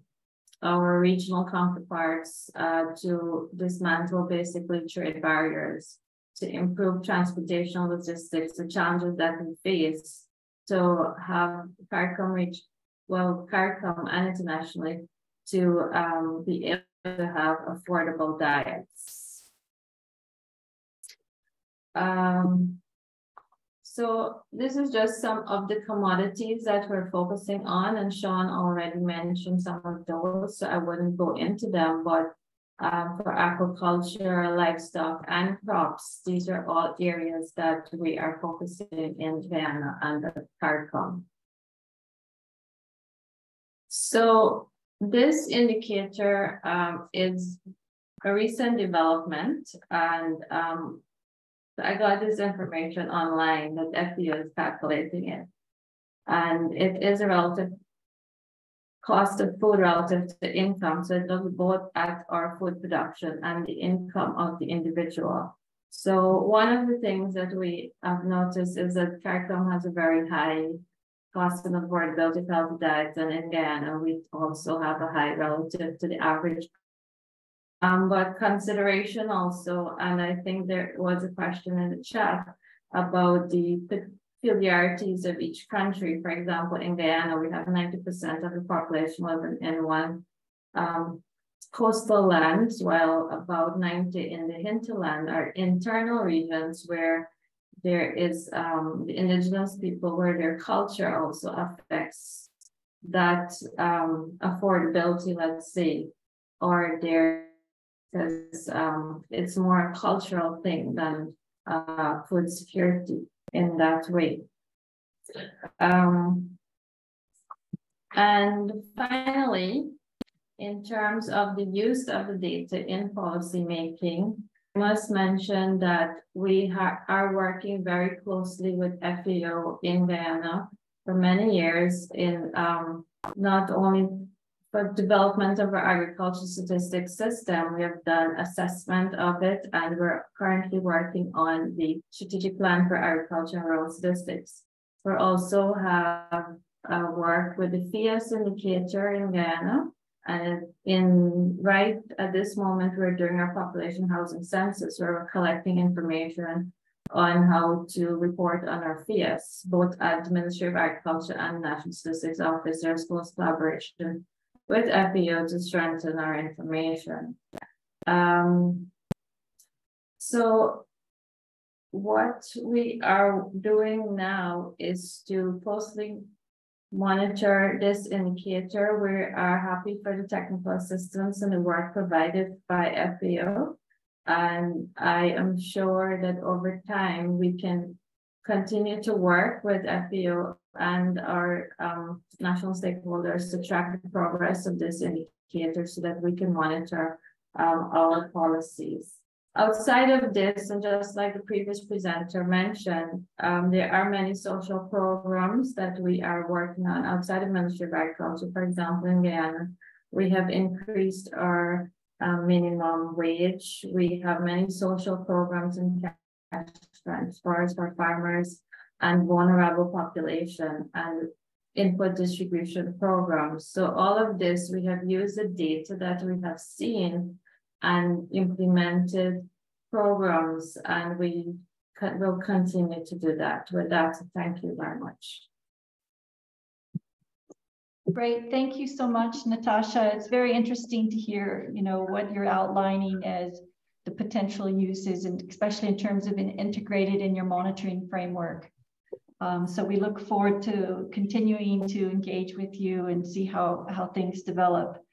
our regional counterparts uh, to dismantle basically trade barriers, to improve transportation logistics, the challenges that we face, to have CARICOM reach, well, CARICOM and internationally, to um, be have affordable diets. Um, so this is just some of the commodities that we're focusing on, and Sean already mentioned some of those, so I wouldn't go into them, but um, for aquaculture, livestock, and crops, these are all areas that we are focusing in Guyana and the CARICOM. So this indicator um, is a recent development and um, I got this information online that FAO is calculating it. And it is a relative cost of food relative to income. So it looks both at our food production and the income of the individual. So one of the things that we have noticed is that CARICOM has a very high cost of affordability of healthy diets, and Guyana, we also have a high relative to the average. Um, but consideration also, and I think there was a question in the chat about the peculiarities of each country. For example, in Guyana, we have 90% of the population living in one um, coastal lands, while about 90 in the hinterland are internal regions where there is um, the indigenous people where their culture also affects that um, affordability, let's say, or there because um, it's more a cultural thing than uh, food security in that way. Um, and finally, in terms of the use of the data in policy making, must mention that we are working very closely with FAO in Guyana for many years in um, not only for development of our agricultural statistics system, we have done assessment of it, and we're currently working on the strategic plan for agriculture and rural statistics. We also have uh, worked with the FIES indicator in Guyana, and in right at this moment, we're doing our population housing census, where we're collecting information on how to report on our FIES, both at Ministry of Agriculture and National Statistics Office. There's close collaboration with FAO to strengthen our information. Um, so what we are doing now is to closely monitor this indicator. We are happy for the technical assistance and the work provided by FAO. And I am sure that over time we can continue to work with FAO and our um, national stakeholders to track the progress of this indicator so that we can monitor um, our policies. Outside of this, and just like the previous presenter mentioned, um, there are many social programs that we are working on outside of Ministry of Agriculture. For example, in Guyana, We have increased our um, minimum wage. We have many social programs and cash transfers for farmers and vulnerable population and input distribution programs. So all of this, we have used the data that we have seen and implemented programs and we will continue to do that. With that, thank you very much. Great, thank you so much, Natasha. It's very interesting to hear, you know, what you're outlining as the potential uses, and especially in terms of an integrated in your monitoring framework. Um, so we look forward to continuing to engage with you and see how, how things develop.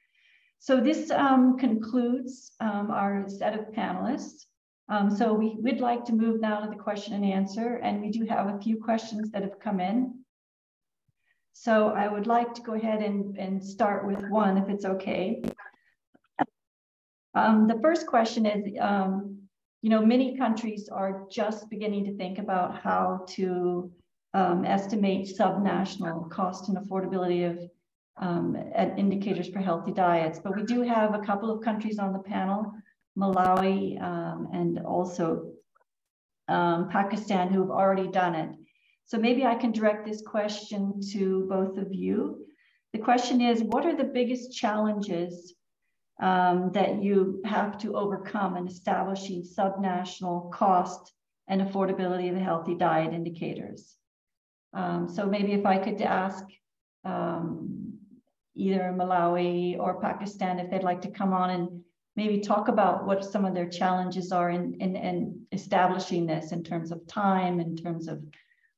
So this um, concludes um, our set of panelists. Um, so we would like to move now to the question and answer, and we do have a few questions that have come in. So I would like to go ahead and, and start with one, if it's okay. Um, the first question is, um, you know, many countries are just beginning to think about how to um, estimate subnational cost and affordability of um, indicators for healthy diets. But we do have a couple of countries on the panel, Malawi um, and also um, Pakistan, who have already done it. So maybe I can direct this question to both of you. The question is, what are the biggest challenges um, that you have to overcome in establishing subnational cost and affordability of the healthy diet indicators? Um, so maybe if I could ask um, either in Malawi or Pakistan if they'd like to come on and maybe talk about what some of their challenges are in, in, in establishing this in terms of time, in terms of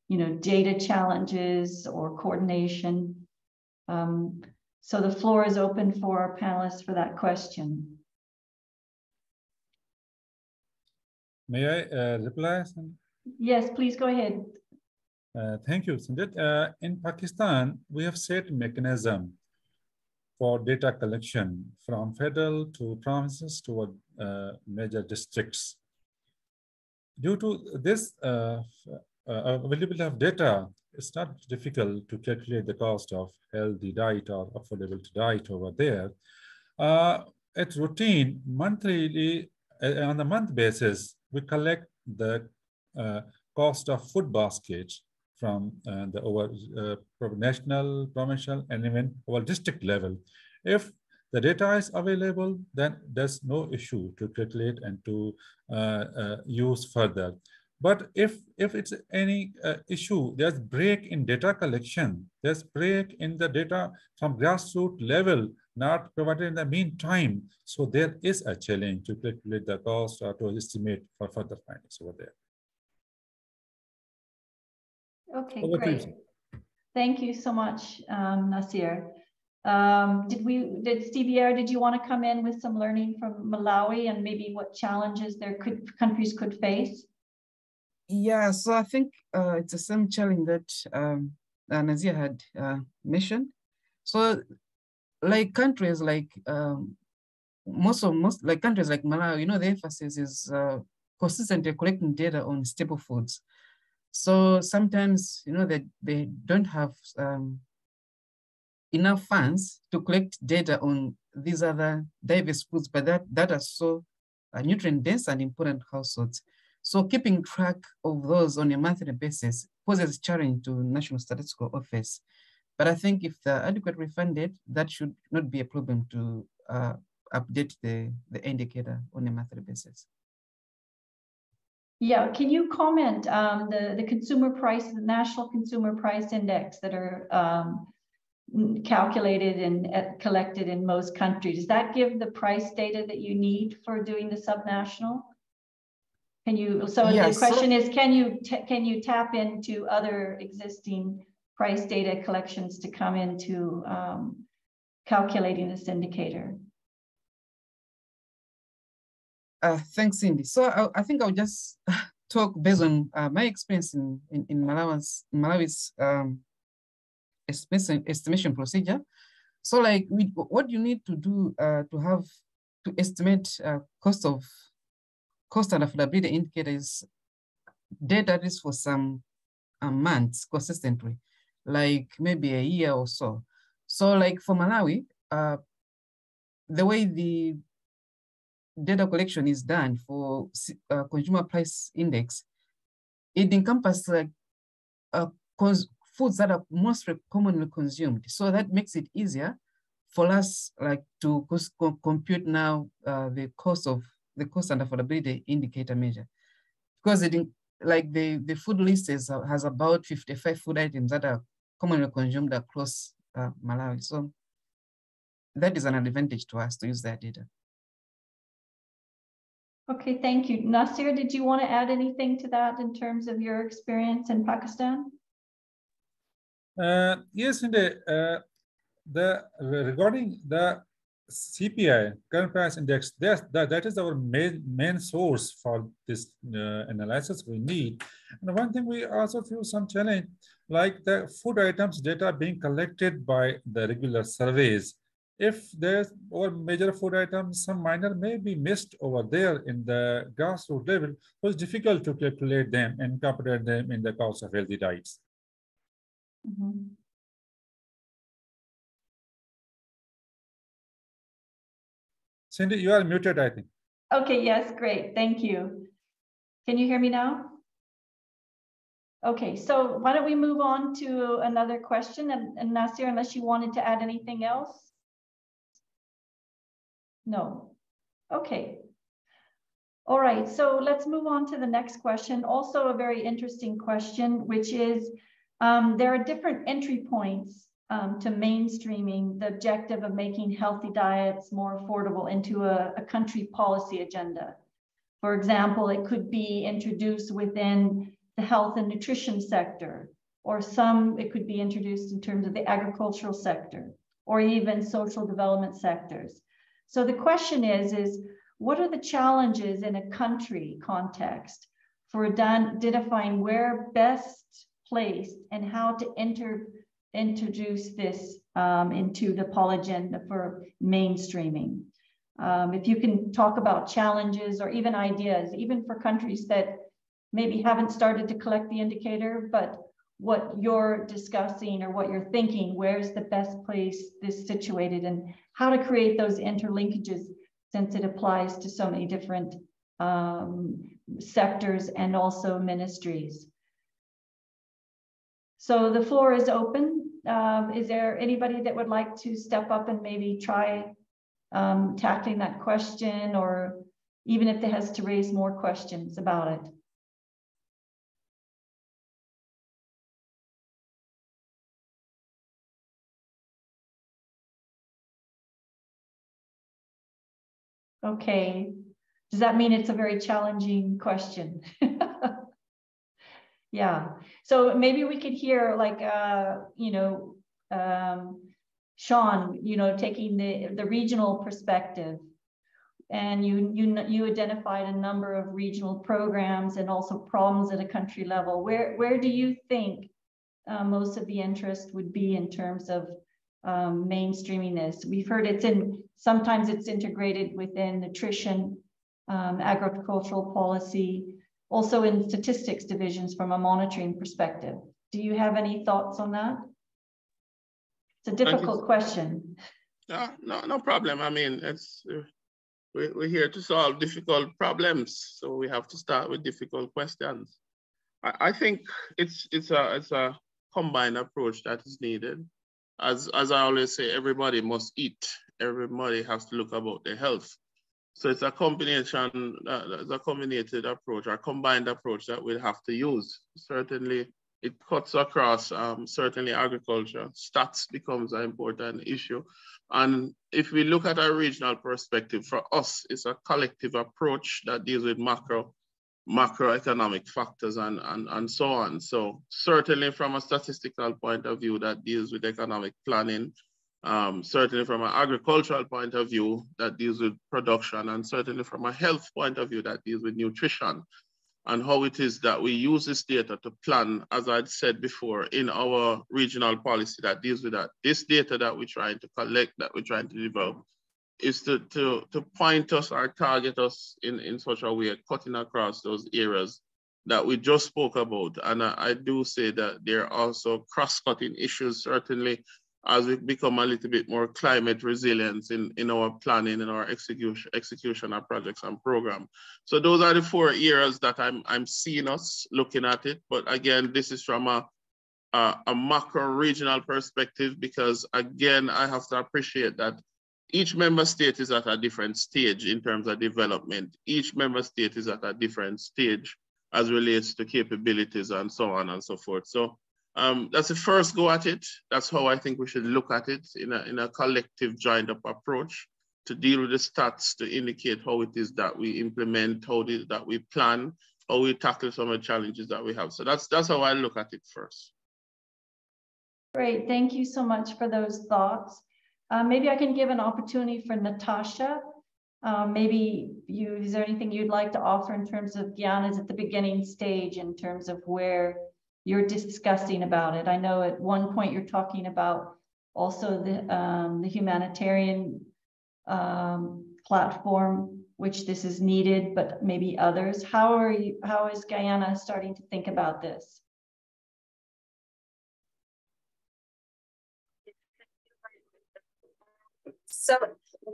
you know, data challenges or coordination. Um, so the floor is open for our panelists for that question. May I uh, reply? Yes, please go ahead. Uh, thank you, Sanjit. Uh, in Pakistan, we have set mechanism for data collection from federal to provinces to uh, major districts. Due to this uh, uh, availability of data, it's not difficult to calculate the cost of healthy diet or affordable diet over there. Uh, at routine, monthly, uh, on a month basis, we collect the uh, cost of food basket from uh, the over uh, national, provincial, and even our district level. If the data is available, then there's no issue to calculate and to uh, use further. But if, if it's any uh, issue, there's break in data collection, there's break in the data from grassroots level, not provided in the meantime. So there is a challenge to calculate the cost or to estimate for further findings over there. Okay, over great. Thank you so much, um, Nasir. Um, did we, did Stevier, did you want to come in with some learning from Malawi and maybe what challenges their could, countries could face? Yeah, so I think uh, it's the same challenge that um, Nazia had uh, mentioned. So like countries like um, most of most like countries like Malawi, you know, the emphasis is uh, consistently collecting data on staple foods. So sometimes, you know, they, they don't have um, enough funds to collect data on these other diverse foods, but that, that are so uh, nutrient dense and important households. So keeping track of those on a monthly basis poses a challenge to National Statistical Office. But I think if they're adequately funded, that should not be a problem to uh, update the, the indicator on a monthly basis. Yeah, can you comment um, the, the consumer price, the national consumer price index that are um, calculated and uh, collected in most countries? Does that give the price data that you need for doing the subnational? Can you, so yes. the question is, can you, can you tap into other existing price data collections to come into um, calculating this indicator? Uh, thanks, Cindy. So I, I, think I'll just talk based on uh, my experience in, in, in Malawi's, Malawi's um, estimation, estimation procedure. So like we, what you need to do uh, to have, to estimate uh, cost of cost and affordability indicators data is for some uh, months consistently, like maybe a year or so. So like for Malawi, uh, the way the data collection is done for uh, consumer price index, it encompasses like uh, foods that are most commonly consumed. So that makes it easier for us like to compute now uh, the cost of the cost and affordability indicator measure because it like the the food list is, uh, has about 55 food items that are commonly consumed across uh, Malawi. So that is an advantage to us to use that data. Okay, thank you. Nasir, did you want to add anything to that in terms of your experience in Pakistan? Uh, yes, indeed. Uh, the regarding the CPI, current price index, that, that, that is our main, main source for this uh, analysis we need. And one thing we also feel some challenge, like the food items data being collected by the regular surveys. If there's or major food items, some minor may be missed over there in the grassroots level, so it's difficult to calculate them and compare them in the cost of healthy diets. Mm -hmm. Cindy, you are muted, I think. Okay, yes, great, thank you. Can you hear me now? Okay, so why don't we move on to another question and, and Nasir, unless you wanted to add anything else? No, okay. All right, so let's move on to the next question. Also a very interesting question, which is, um, there are different entry points um, to mainstreaming the objective of making healthy diets more affordable into a, a country policy agenda. For example, it could be introduced within the health and nutrition sector, or some, it could be introduced in terms of the agricultural sector, or even social development sectors. So the question is, is what are the challenges in a country context for identifying where best placed and how to enter introduce this um, into the POL agenda for mainstreaming. Um, if you can talk about challenges or even ideas, even for countries that maybe haven't started to collect the indicator, but what you're discussing or what you're thinking, where's the best place this situated and how to create those interlinkages since it applies to so many different um, sectors and also ministries. So the floor is open. Um, is there anybody that would like to step up and maybe try um, tackling that question or even if it has to raise more questions about it? Okay. Does that mean it's a very challenging question? Yeah. So maybe we could hear like, uh, you know, um, Sean, you know, taking the, the regional perspective and you, you, you identified a number of regional programs and also problems at a country level. Where, where do you think uh, most of the interest would be in terms of um, mainstreaming this? We've heard it's in, sometimes it's integrated within nutrition, um, agricultural policy, also in statistics divisions from a monitoring perspective. Do you have any thoughts on that? It's a difficult question. No, no, no problem. I mean, it's uh, we, we're here to solve difficult problems, so we have to start with difficult questions. I, I think it's it's a it's a combined approach that is needed. As as I always say, everybody must eat. Everybody has to look about their health. So it's a combination, uh, it's a combinated approach, a combined approach that we'll have to use. Certainly, it cuts across um, certainly agriculture. Stats becomes an important issue. And if we look at a regional perspective, for us, it's a collective approach that deals with macro, macroeconomic factors and, and, and so on. So certainly from a statistical point of view that deals with economic planning, um, certainly from an agricultural point of view that deals with production and certainly from a health point of view that deals with nutrition and how it is that we use this data to plan, as I'd said before, in our regional policy that deals with that. This data that we're trying to collect, that we're trying to develop, is to, to, to point us or target us in, in such a way, cutting across those areas that we just spoke about. And I, I do say that there are also cross-cutting issues, certainly as we become a little bit more climate resilient in, in our planning and our execution, execution of projects and program. So those are the four areas that I'm, I'm seeing us looking at it. But again, this is from a, a, a macro regional perspective, because again, I have to appreciate that each member state is at a different stage in terms of development. Each member state is at a different stage as relates to capabilities and so on and so forth. So um, that's the first go at it. That's how I think we should look at it in a, in a collective joined up approach to deal with the stats to indicate how it is that we implement, how it is that we plan, how we tackle some of the challenges that we have. So that's, that's how I look at it first. Great, thank you so much for those thoughts. Uh, maybe I can give an opportunity for Natasha. Um, maybe you, is there anything you'd like to offer in terms of Guyana's at the beginning stage in terms of where you're discussing about it. I know at one point you're talking about also the, um, the humanitarian um, platform, which this is needed, but maybe others. How are you, how is Guyana starting to think about this? So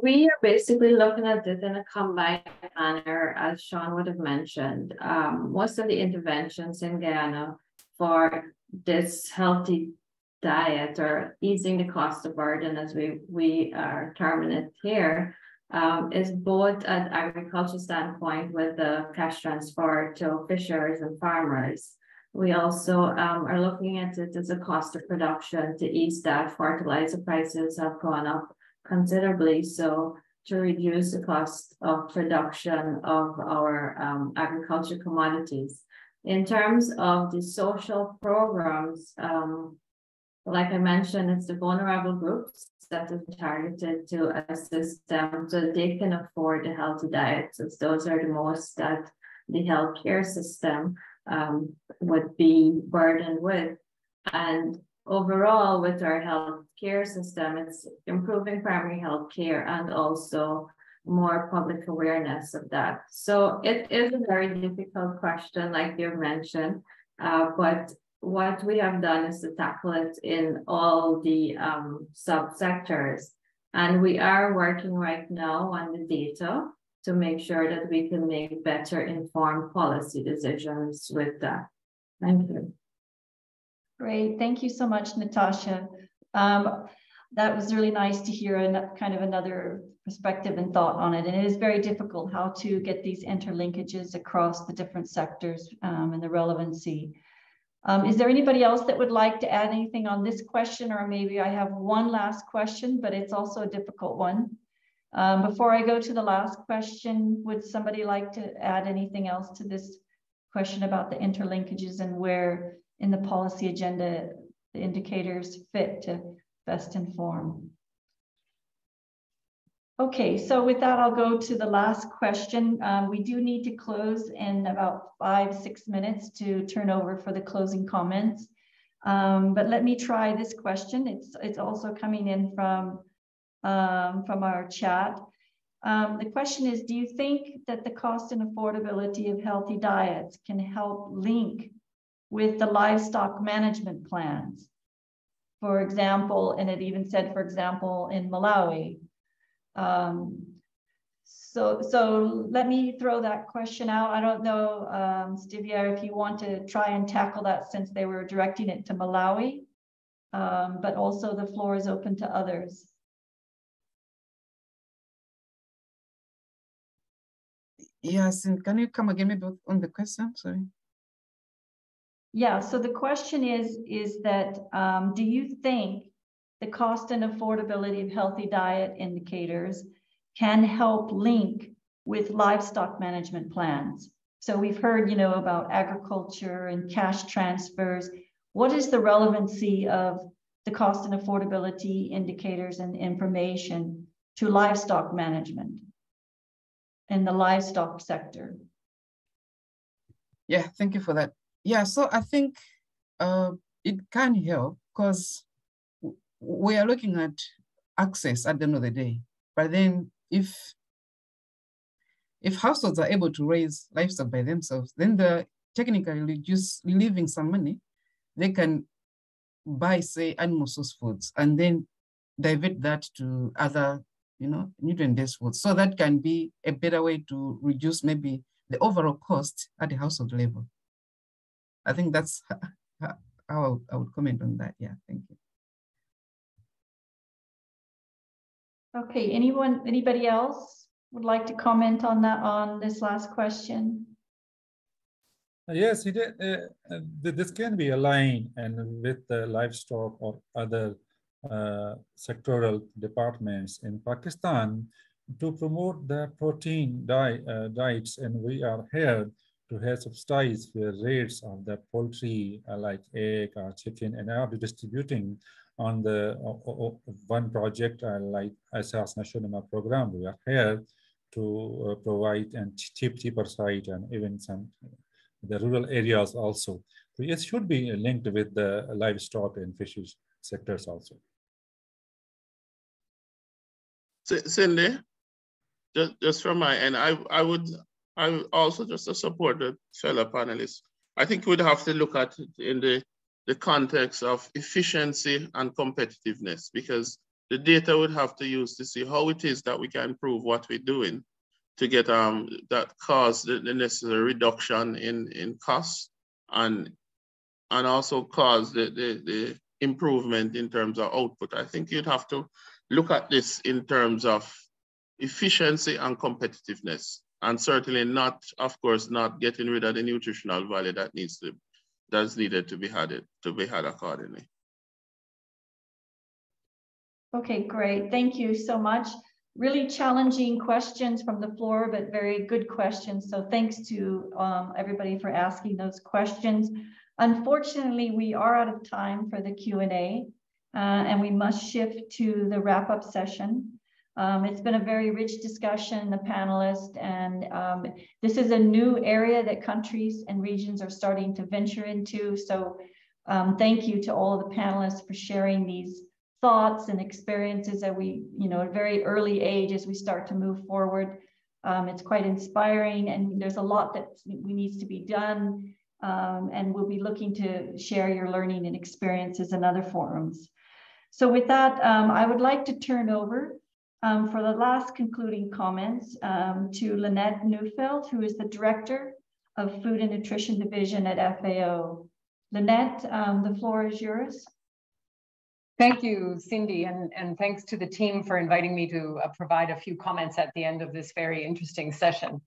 we are basically looking at this in a combined manner, as Shaun would have mentioned. Um, most of the interventions in Guyana for this healthy diet or easing the cost of burden as we, we are terming it here um, is both at agriculture standpoint with the cash transfer to fishers and farmers. We also um, are looking at it as a cost of production to ease that fertilizer prices have gone up considerably. So to reduce the cost of production of our um, agriculture commodities. In terms of the social programs, um, like I mentioned, it's the vulnerable groups that are targeted to assist them so they can afford a healthy diet. So those are the most that the healthcare system um, would be burdened with. And overall, with our health care system, it's improving primary health care and also more public awareness of that. So it is a very difficult question, like you mentioned, uh, but what we have done is to tackle it in all the um, subsectors. And we are working right now on the data to make sure that we can make better informed policy decisions with that. Thank you. Great, thank you so much, Natasha. Um, that was really nice to hear a kind of another perspective and thought on it. And it is very difficult how to get these interlinkages across the different sectors um, and the relevancy. Um, is there anybody else that would like to add anything on this question? Or maybe I have one last question, but it's also a difficult one. Um, before I go to the last question, would somebody like to add anything else to this question about the interlinkages and where in the policy agenda the indicators fit to best inform? Okay, so with that, I'll go to the last question. Um, we do need to close in about five, six minutes to turn over for the closing comments. Um, but let me try this question. It's, it's also coming in from, um, from our chat. Um, the question is, do you think that the cost and affordability of healthy diets can help link with the livestock management plans? For example, and it even said, for example, in Malawi, um, so, so let me throw that question out. I don't know, um, Stevier, if you want to try and tackle that since they were directing it to Malawi, um, but also the floor is open to others. Yes, and can you come again maybe on the question? Sorry. Yeah, so the question is, is that um, do you think the cost and affordability of healthy diet indicators can help link with livestock management plans. So we've heard, you know, about agriculture and cash transfers. What is the relevancy of the cost and affordability indicators and information to livestock management in the livestock sector? Yeah, thank you for that. Yeah, so I think uh, it can help because we are looking at access at the end of the day. But then if if households are able to raise livestock by themselves, then they're technically just leaving some money. They can buy, say, animal source foods and then divert that to other, you know, nutrient-based foods. So that can be a better way to reduce maybe the overall cost at the household level. I think that's how I would, comment on that. Yeah, thank you. Okay, anyone, anybody else would like to comment on that, on this last question? Yes, it, uh, uh, this can be aligned and with the livestock or other uh, sectoral departments in Pakistan to promote the protein di uh, diets. And we are here to have subsidize the rates of the poultry uh, like egg or chicken and are distributing on the one project uh, like Ehsaas National program. We are here to provide and cheap, cheaper site and even some the rural areas also. So it should be linked with the livestock and fishes sectors also. Cindy, just, just from my end, I, I would Would also just to support the fellow panelists. I think we'd have to look at it in the, the context of efficiency and competitiveness because the data we'd have to use to see how it is that we can improve what we're doing to get um, that cause the, the necessary reduction in, in costs and, and also cause the, the, the improvement in terms of output. I think you'd have to look at this in terms of efficiency and competitiveness and certainly not, of course, not getting rid of the nutritional value that needs to, that's needed to be had, it, to be had accordingly. Okay, great. Thank you so much really challenging questions from the floor, but very good questions. So thanks to um, everybody for asking those questions. Unfortunately, we are out of time for the Q&A uh, and we must shift to the wrap-up session. Um, it's been a very rich discussion, the panelists, and um, this is a new area that countries and regions are starting to venture into. So um, thank you to all of the panelists for sharing these thoughts and experiences that we, you know, at a very early age as we start to move forward. Um, it's quite inspiring and there's a lot that we needs to be done. Um, and we'll be looking to share your learning and experiences in other forums. So with that, um, I would like to turn over um, for the last concluding comments um, to Lynnette Neufeld, who is the Director of Food and Nutrition Division at FAO. Lynnette, um, the floor is yours. Thank you, Cindy, and, and thanks to the team for inviting me to uh, provide a few comments at the end of this very interesting session.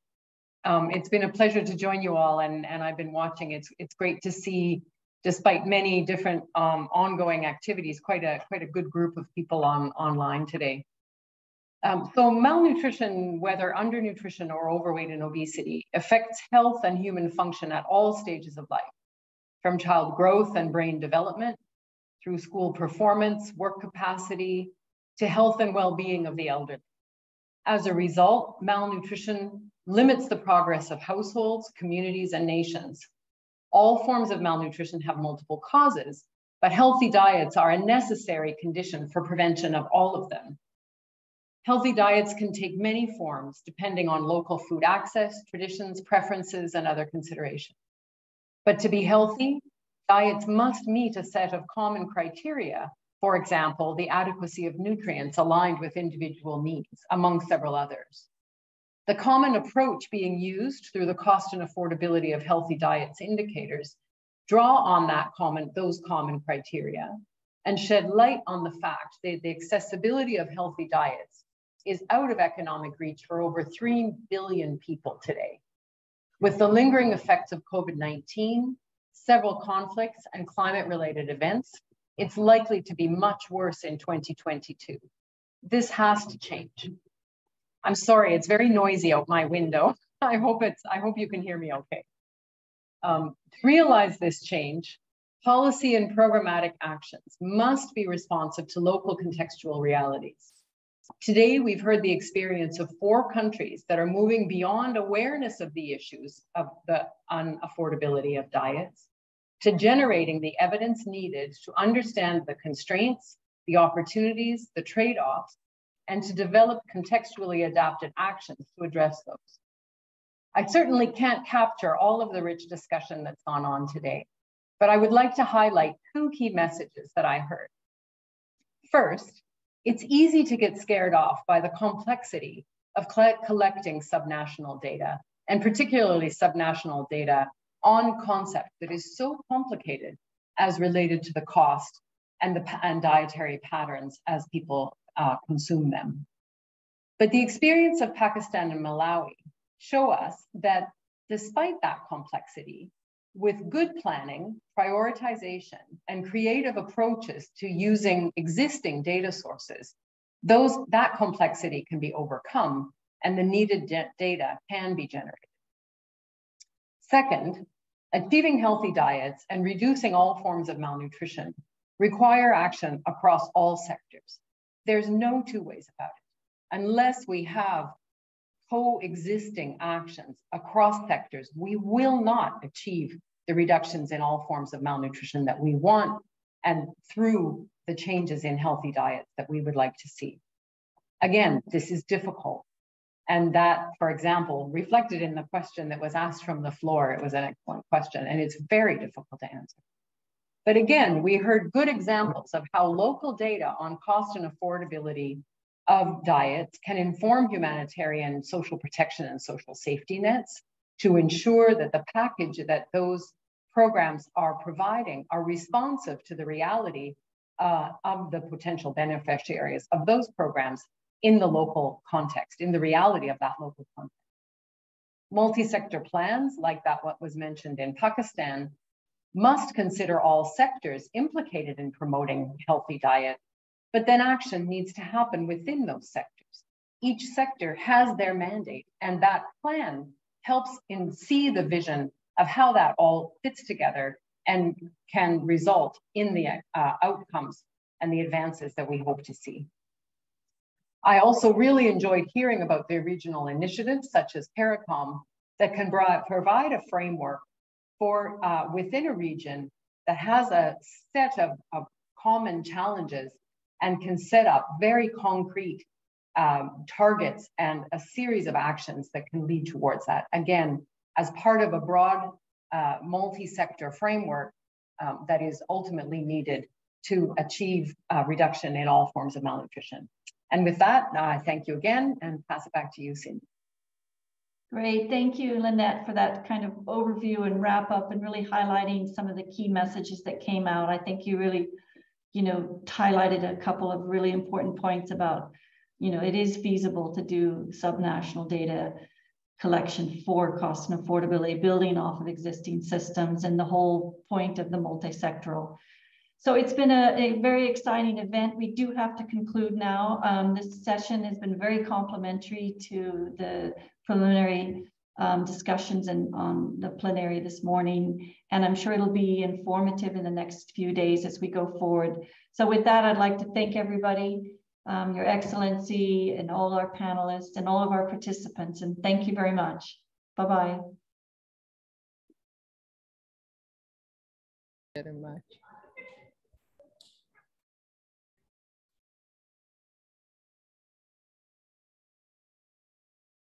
Um, it's been a pleasure to join you all, and, and I've been watching. It's, it's great to see, despite many different um, ongoing activities, quite a, quite a good group of people on, online today. Um, so malnutrition, whether undernutrition or overweight and obesity, affects health and human function at all stages of life, from child growth and brain development through school performance, work capacity, to health and well-being of the elderly. As a result, malnutrition limits the progress of households, communities, and nations. All forms of malnutrition have multiple causes, but healthy diets are a necessary condition for prevention of all of them. Healthy diets can take many forms depending on local food access, traditions, preferences, and other considerations. But to be healthy, Diets must meet a set of common criteria, for example, the adequacy of nutrients aligned with individual needs, among several others. The common approach being used through the cost and affordability of healthy diets indicators draw on that common, those common criteria and shed light on the fact that the accessibility of healthy diets is out of economic reach for over 3 billion people today. With the lingering effects of COVID-19 several conflicts and climate related events, it's likely to be much worse in 2022. This has to change. I'm sorry, it's very noisy out my window. I hope it's, I hope you can hear me okay. Um, to realize this change, policy and programmatic actions must be responsive to local contextual realities. Today, we've heard the experience of four countries that are moving beyond awareness of the issues of the unaffordability of diets to generating the evidence needed to understand the constraints, the opportunities, the trade-offs, and to develop contextually adapted actions to address those. I certainly can't capture all of the rich discussion that's gone on today, but I would like to highlight two key messages that I heard. First, it's easy to get scared off by the complexity of collecting subnational data, and particularly subnational data on concept that is so complicated as related to the cost and, the, and dietary patterns as people uh, consume them. But the experience of Pakistan and Malawi show us that despite that complexity, with good planning, prioritization, and creative approaches to using existing data sources, those, that complexity can be overcome and the needed data can be generated. Second, achieving healthy diets and reducing all forms of malnutrition require action across all sectors. There's no two ways about it. Unless we have coexisting actions across sectors, we will not achieve the reductions in all forms of malnutrition that we want and through the changes in healthy diets that we would like to see. Again, this is difficult. And that, for example, reflected in the question that was asked from the floor, it was an excellent question, and it's very difficult to answer. But again, we heard good examples of how local data on cost and affordability of diets can inform humanitarian social protection and social safety nets to ensure that the package that those programs are providing are responsive to the reality uh, of the potential beneficiaries of those programs in the local context, in the reality of that local context. Multi-sector plans, like that what was mentioned in Pakistan, must consider all sectors implicated in promoting healthy diet, but then action needs to happen within those sectors. Each sector has their mandate, and that plan helps in see the vision of how that all fits together and can result in the uh, outcomes and the advances that we hope to see. I also really enjoyed hearing about the regional initiatives such as CARICOM that can provide a framework for uh, within a region that has a set of, of, common challenges and can set up very concrete um, targets and a series of actions that can lead towards that. Again, as part of a broad uh, multi-sector framework um, that is ultimately needed to achieve reduction in all forms of malnutrition. And with that, I thank you again and pass it back to you, Cindy. Great, thank you, Lynnette, for that kind of overview and wrap up and really highlighting some of the key messages that came out. I think you really, you know, highlighted a couple of really important points about, you know, it is feasible to do subnational data collection for cost and affordability, building off of existing systems and the whole point of the multi-sectoral. So it's been a, a, very exciting event. We do have to conclude now. Um, this session has been very complimentary to the preliminary um, discussions and on the plenary this morning. And I'm sure it'll be informative in the next few days as we go forward. So with that, I'd like to thank everybody um, Your Excellency, and all our panelists and all of our participants. And thank you very much. Bye-bye. Very much.